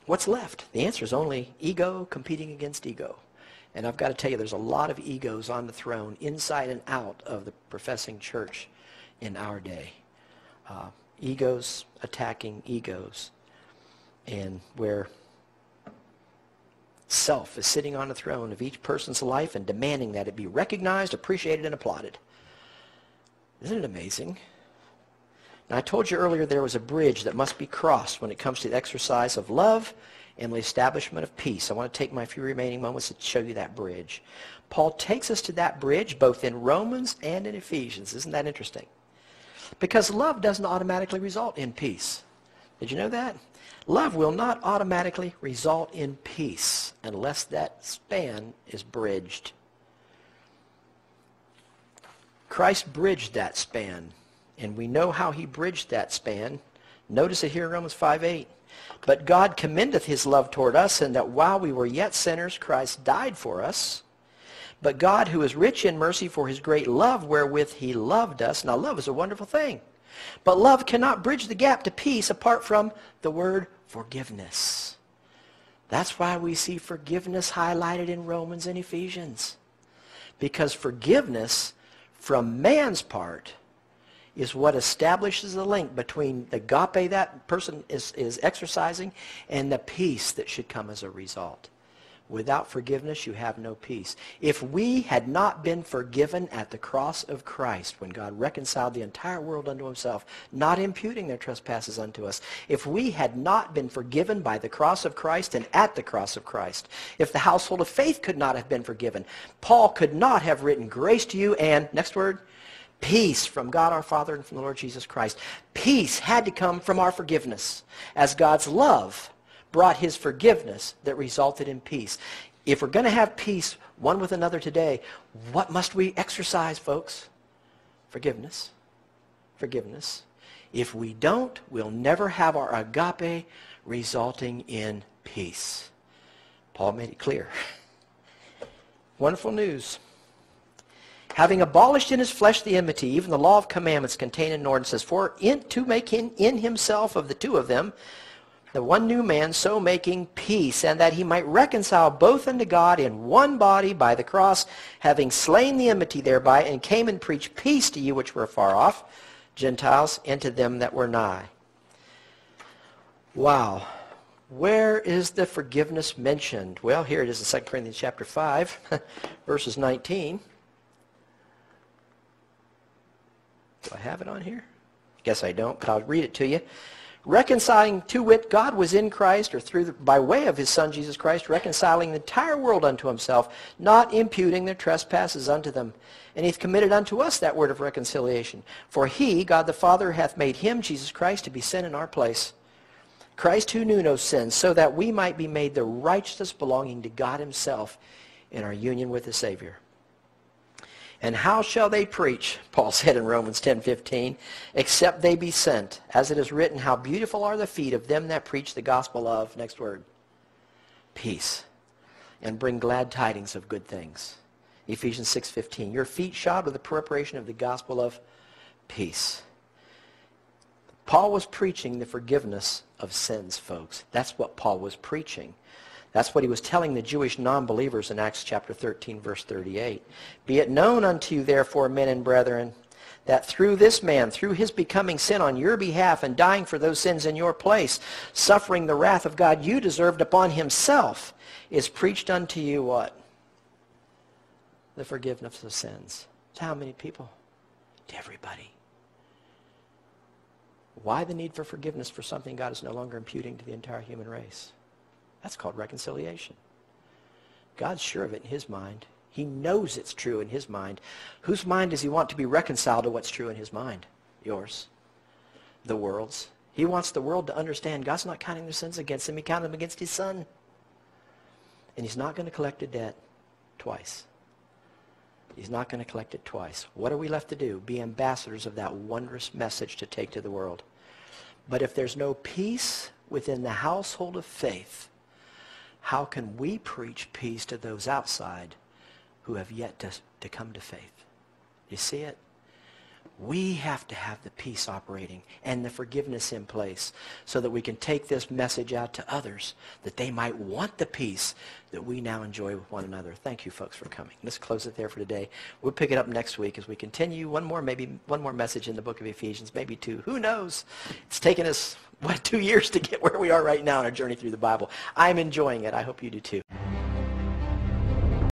What's left? The answer is only ego competing against ego. And I've got to tell you, there's a lot of egos on the throne, inside and out of the professing church in our day uh, egos attacking egos, and where self is sitting on the throne of each person's life and demanding that it be recognized, appreciated, and applauded. Isn't it amazing? Now, I told you earlier there was a bridge that must be crossed when it comes to the exercise of love and the establishment of peace. I want to take my few remaining moments to show you that bridge. Paul takes us to that bridge both in Romans and in Ephesians. Isn't that interesting? Because love doesn't automatically result in peace. Did you know that? Love will not automatically result in peace unless that span is bridged. Christ bridged that span, and we know how he bridged that span. Notice it here in Romans 5, 8. But God commendeth his love toward us, in that while we were yet sinners, Christ died for us. But God, who is rich in mercy for his great love wherewith he loved us. Now, love is a wonderful thing. But love cannot bridge the gap to peace apart from the word forgiveness. That's why we see forgiveness highlighted in Romans and Ephesians. Because forgiveness from man's part is what establishes the link between the agape that person is, is exercising and the peace that should come as a result. Without forgiveness, you have no peace. If we had not been forgiven at the cross of Christ, when God reconciled the entire world unto himself, not imputing their trespasses unto us, if we had not been forgiven by the cross of Christ and at the cross of Christ, if the household of faith could not have been forgiven, Paul could not have written grace to you and, next word, peace from God our Father and from the Lord Jesus Christ. Peace had to come from our forgiveness as God's love brought his forgiveness that resulted in peace. If we're going to have peace one with another today, what must we exercise, folks? Forgiveness. Forgiveness. If we don't, we'll never have our agape resulting in peace. Paul made it clear. Wonderful news. Having abolished in his flesh the enmity, even the law of commandments contained in ordinances, for in, to make in, in himself of the two of them the one new man, so making peace, and that he might reconcile both unto God in one body by the cross, having slain the enmity thereby, and came and preached peace to you which were far off, Gentiles, and to them that were nigh. Wow. Where is the forgiveness mentioned? Well, here it is in 2 Corinthians chapter 5, verses 19. Do I have it on here? Guess I don't, but I'll read it to you. Reconciling to wit God was in Christ or through the, by way of his son Jesus Christ reconciling the entire world unto himself not imputing their trespasses unto them. And hath committed unto us that word of reconciliation. For he God the Father hath made him Jesus Christ to be sin in our place. Christ who knew no sin so that we might be made the righteousness belonging to God himself in our union with the Savior and how shall they preach, Paul said in Romans 10:15, except they be sent? As it is written, how beautiful are the feet of them that preach the gospel of, next word, peace, and bring glad tidings of good things. Ephesians 6:15, your feet shod with the preparation of the gospel of peace. Paul was preaching the forgiveness of sins, folks. That's what Paul was preaching. That's what he was telling the Jewish non-believers in Acts chapter 13, verse 38. Be it known unto you, therefore, men and brethren, that through this man, through his becoming sin on your behalf and dying for those sins in your place, suffering the wrath of God you deserved upon himself, is preached unto you what? The forgiveness of sins. To how many people? To everybody. Why the need for forgiveness for something God is no longer imputing to the entire human race? That's called reconciliation. God's sure of it in his mind. He knows it's true in his mind. Whose mind does he want to be reconciled to what's true in his mind? Yours. The world's. He wants the world to understand God's not counting their sins against him. He counted them against his son. And he's not going to collect a debt twice. He's not going to collect it twice. What are we left to do? Be ambassadors of that wondrous message to take to the world. But if there's no peace within the household of faith, how can we preach peace to those outside who have yet to, to come to faith? You see it? We have to have the peace operating and the forgiveness in place so that we can take this message out to others that they might want the peace that we now enjoy with one another. Thank you folks for coming. Let's close it there for today. We'll pick it up next week as we continue one more maybe one more message in the book of Ephesians, maybe two. Who knows? It's taken us what, two years to get where we are right now in our journey through the Bible. I'm enjoying it. I hope you do too.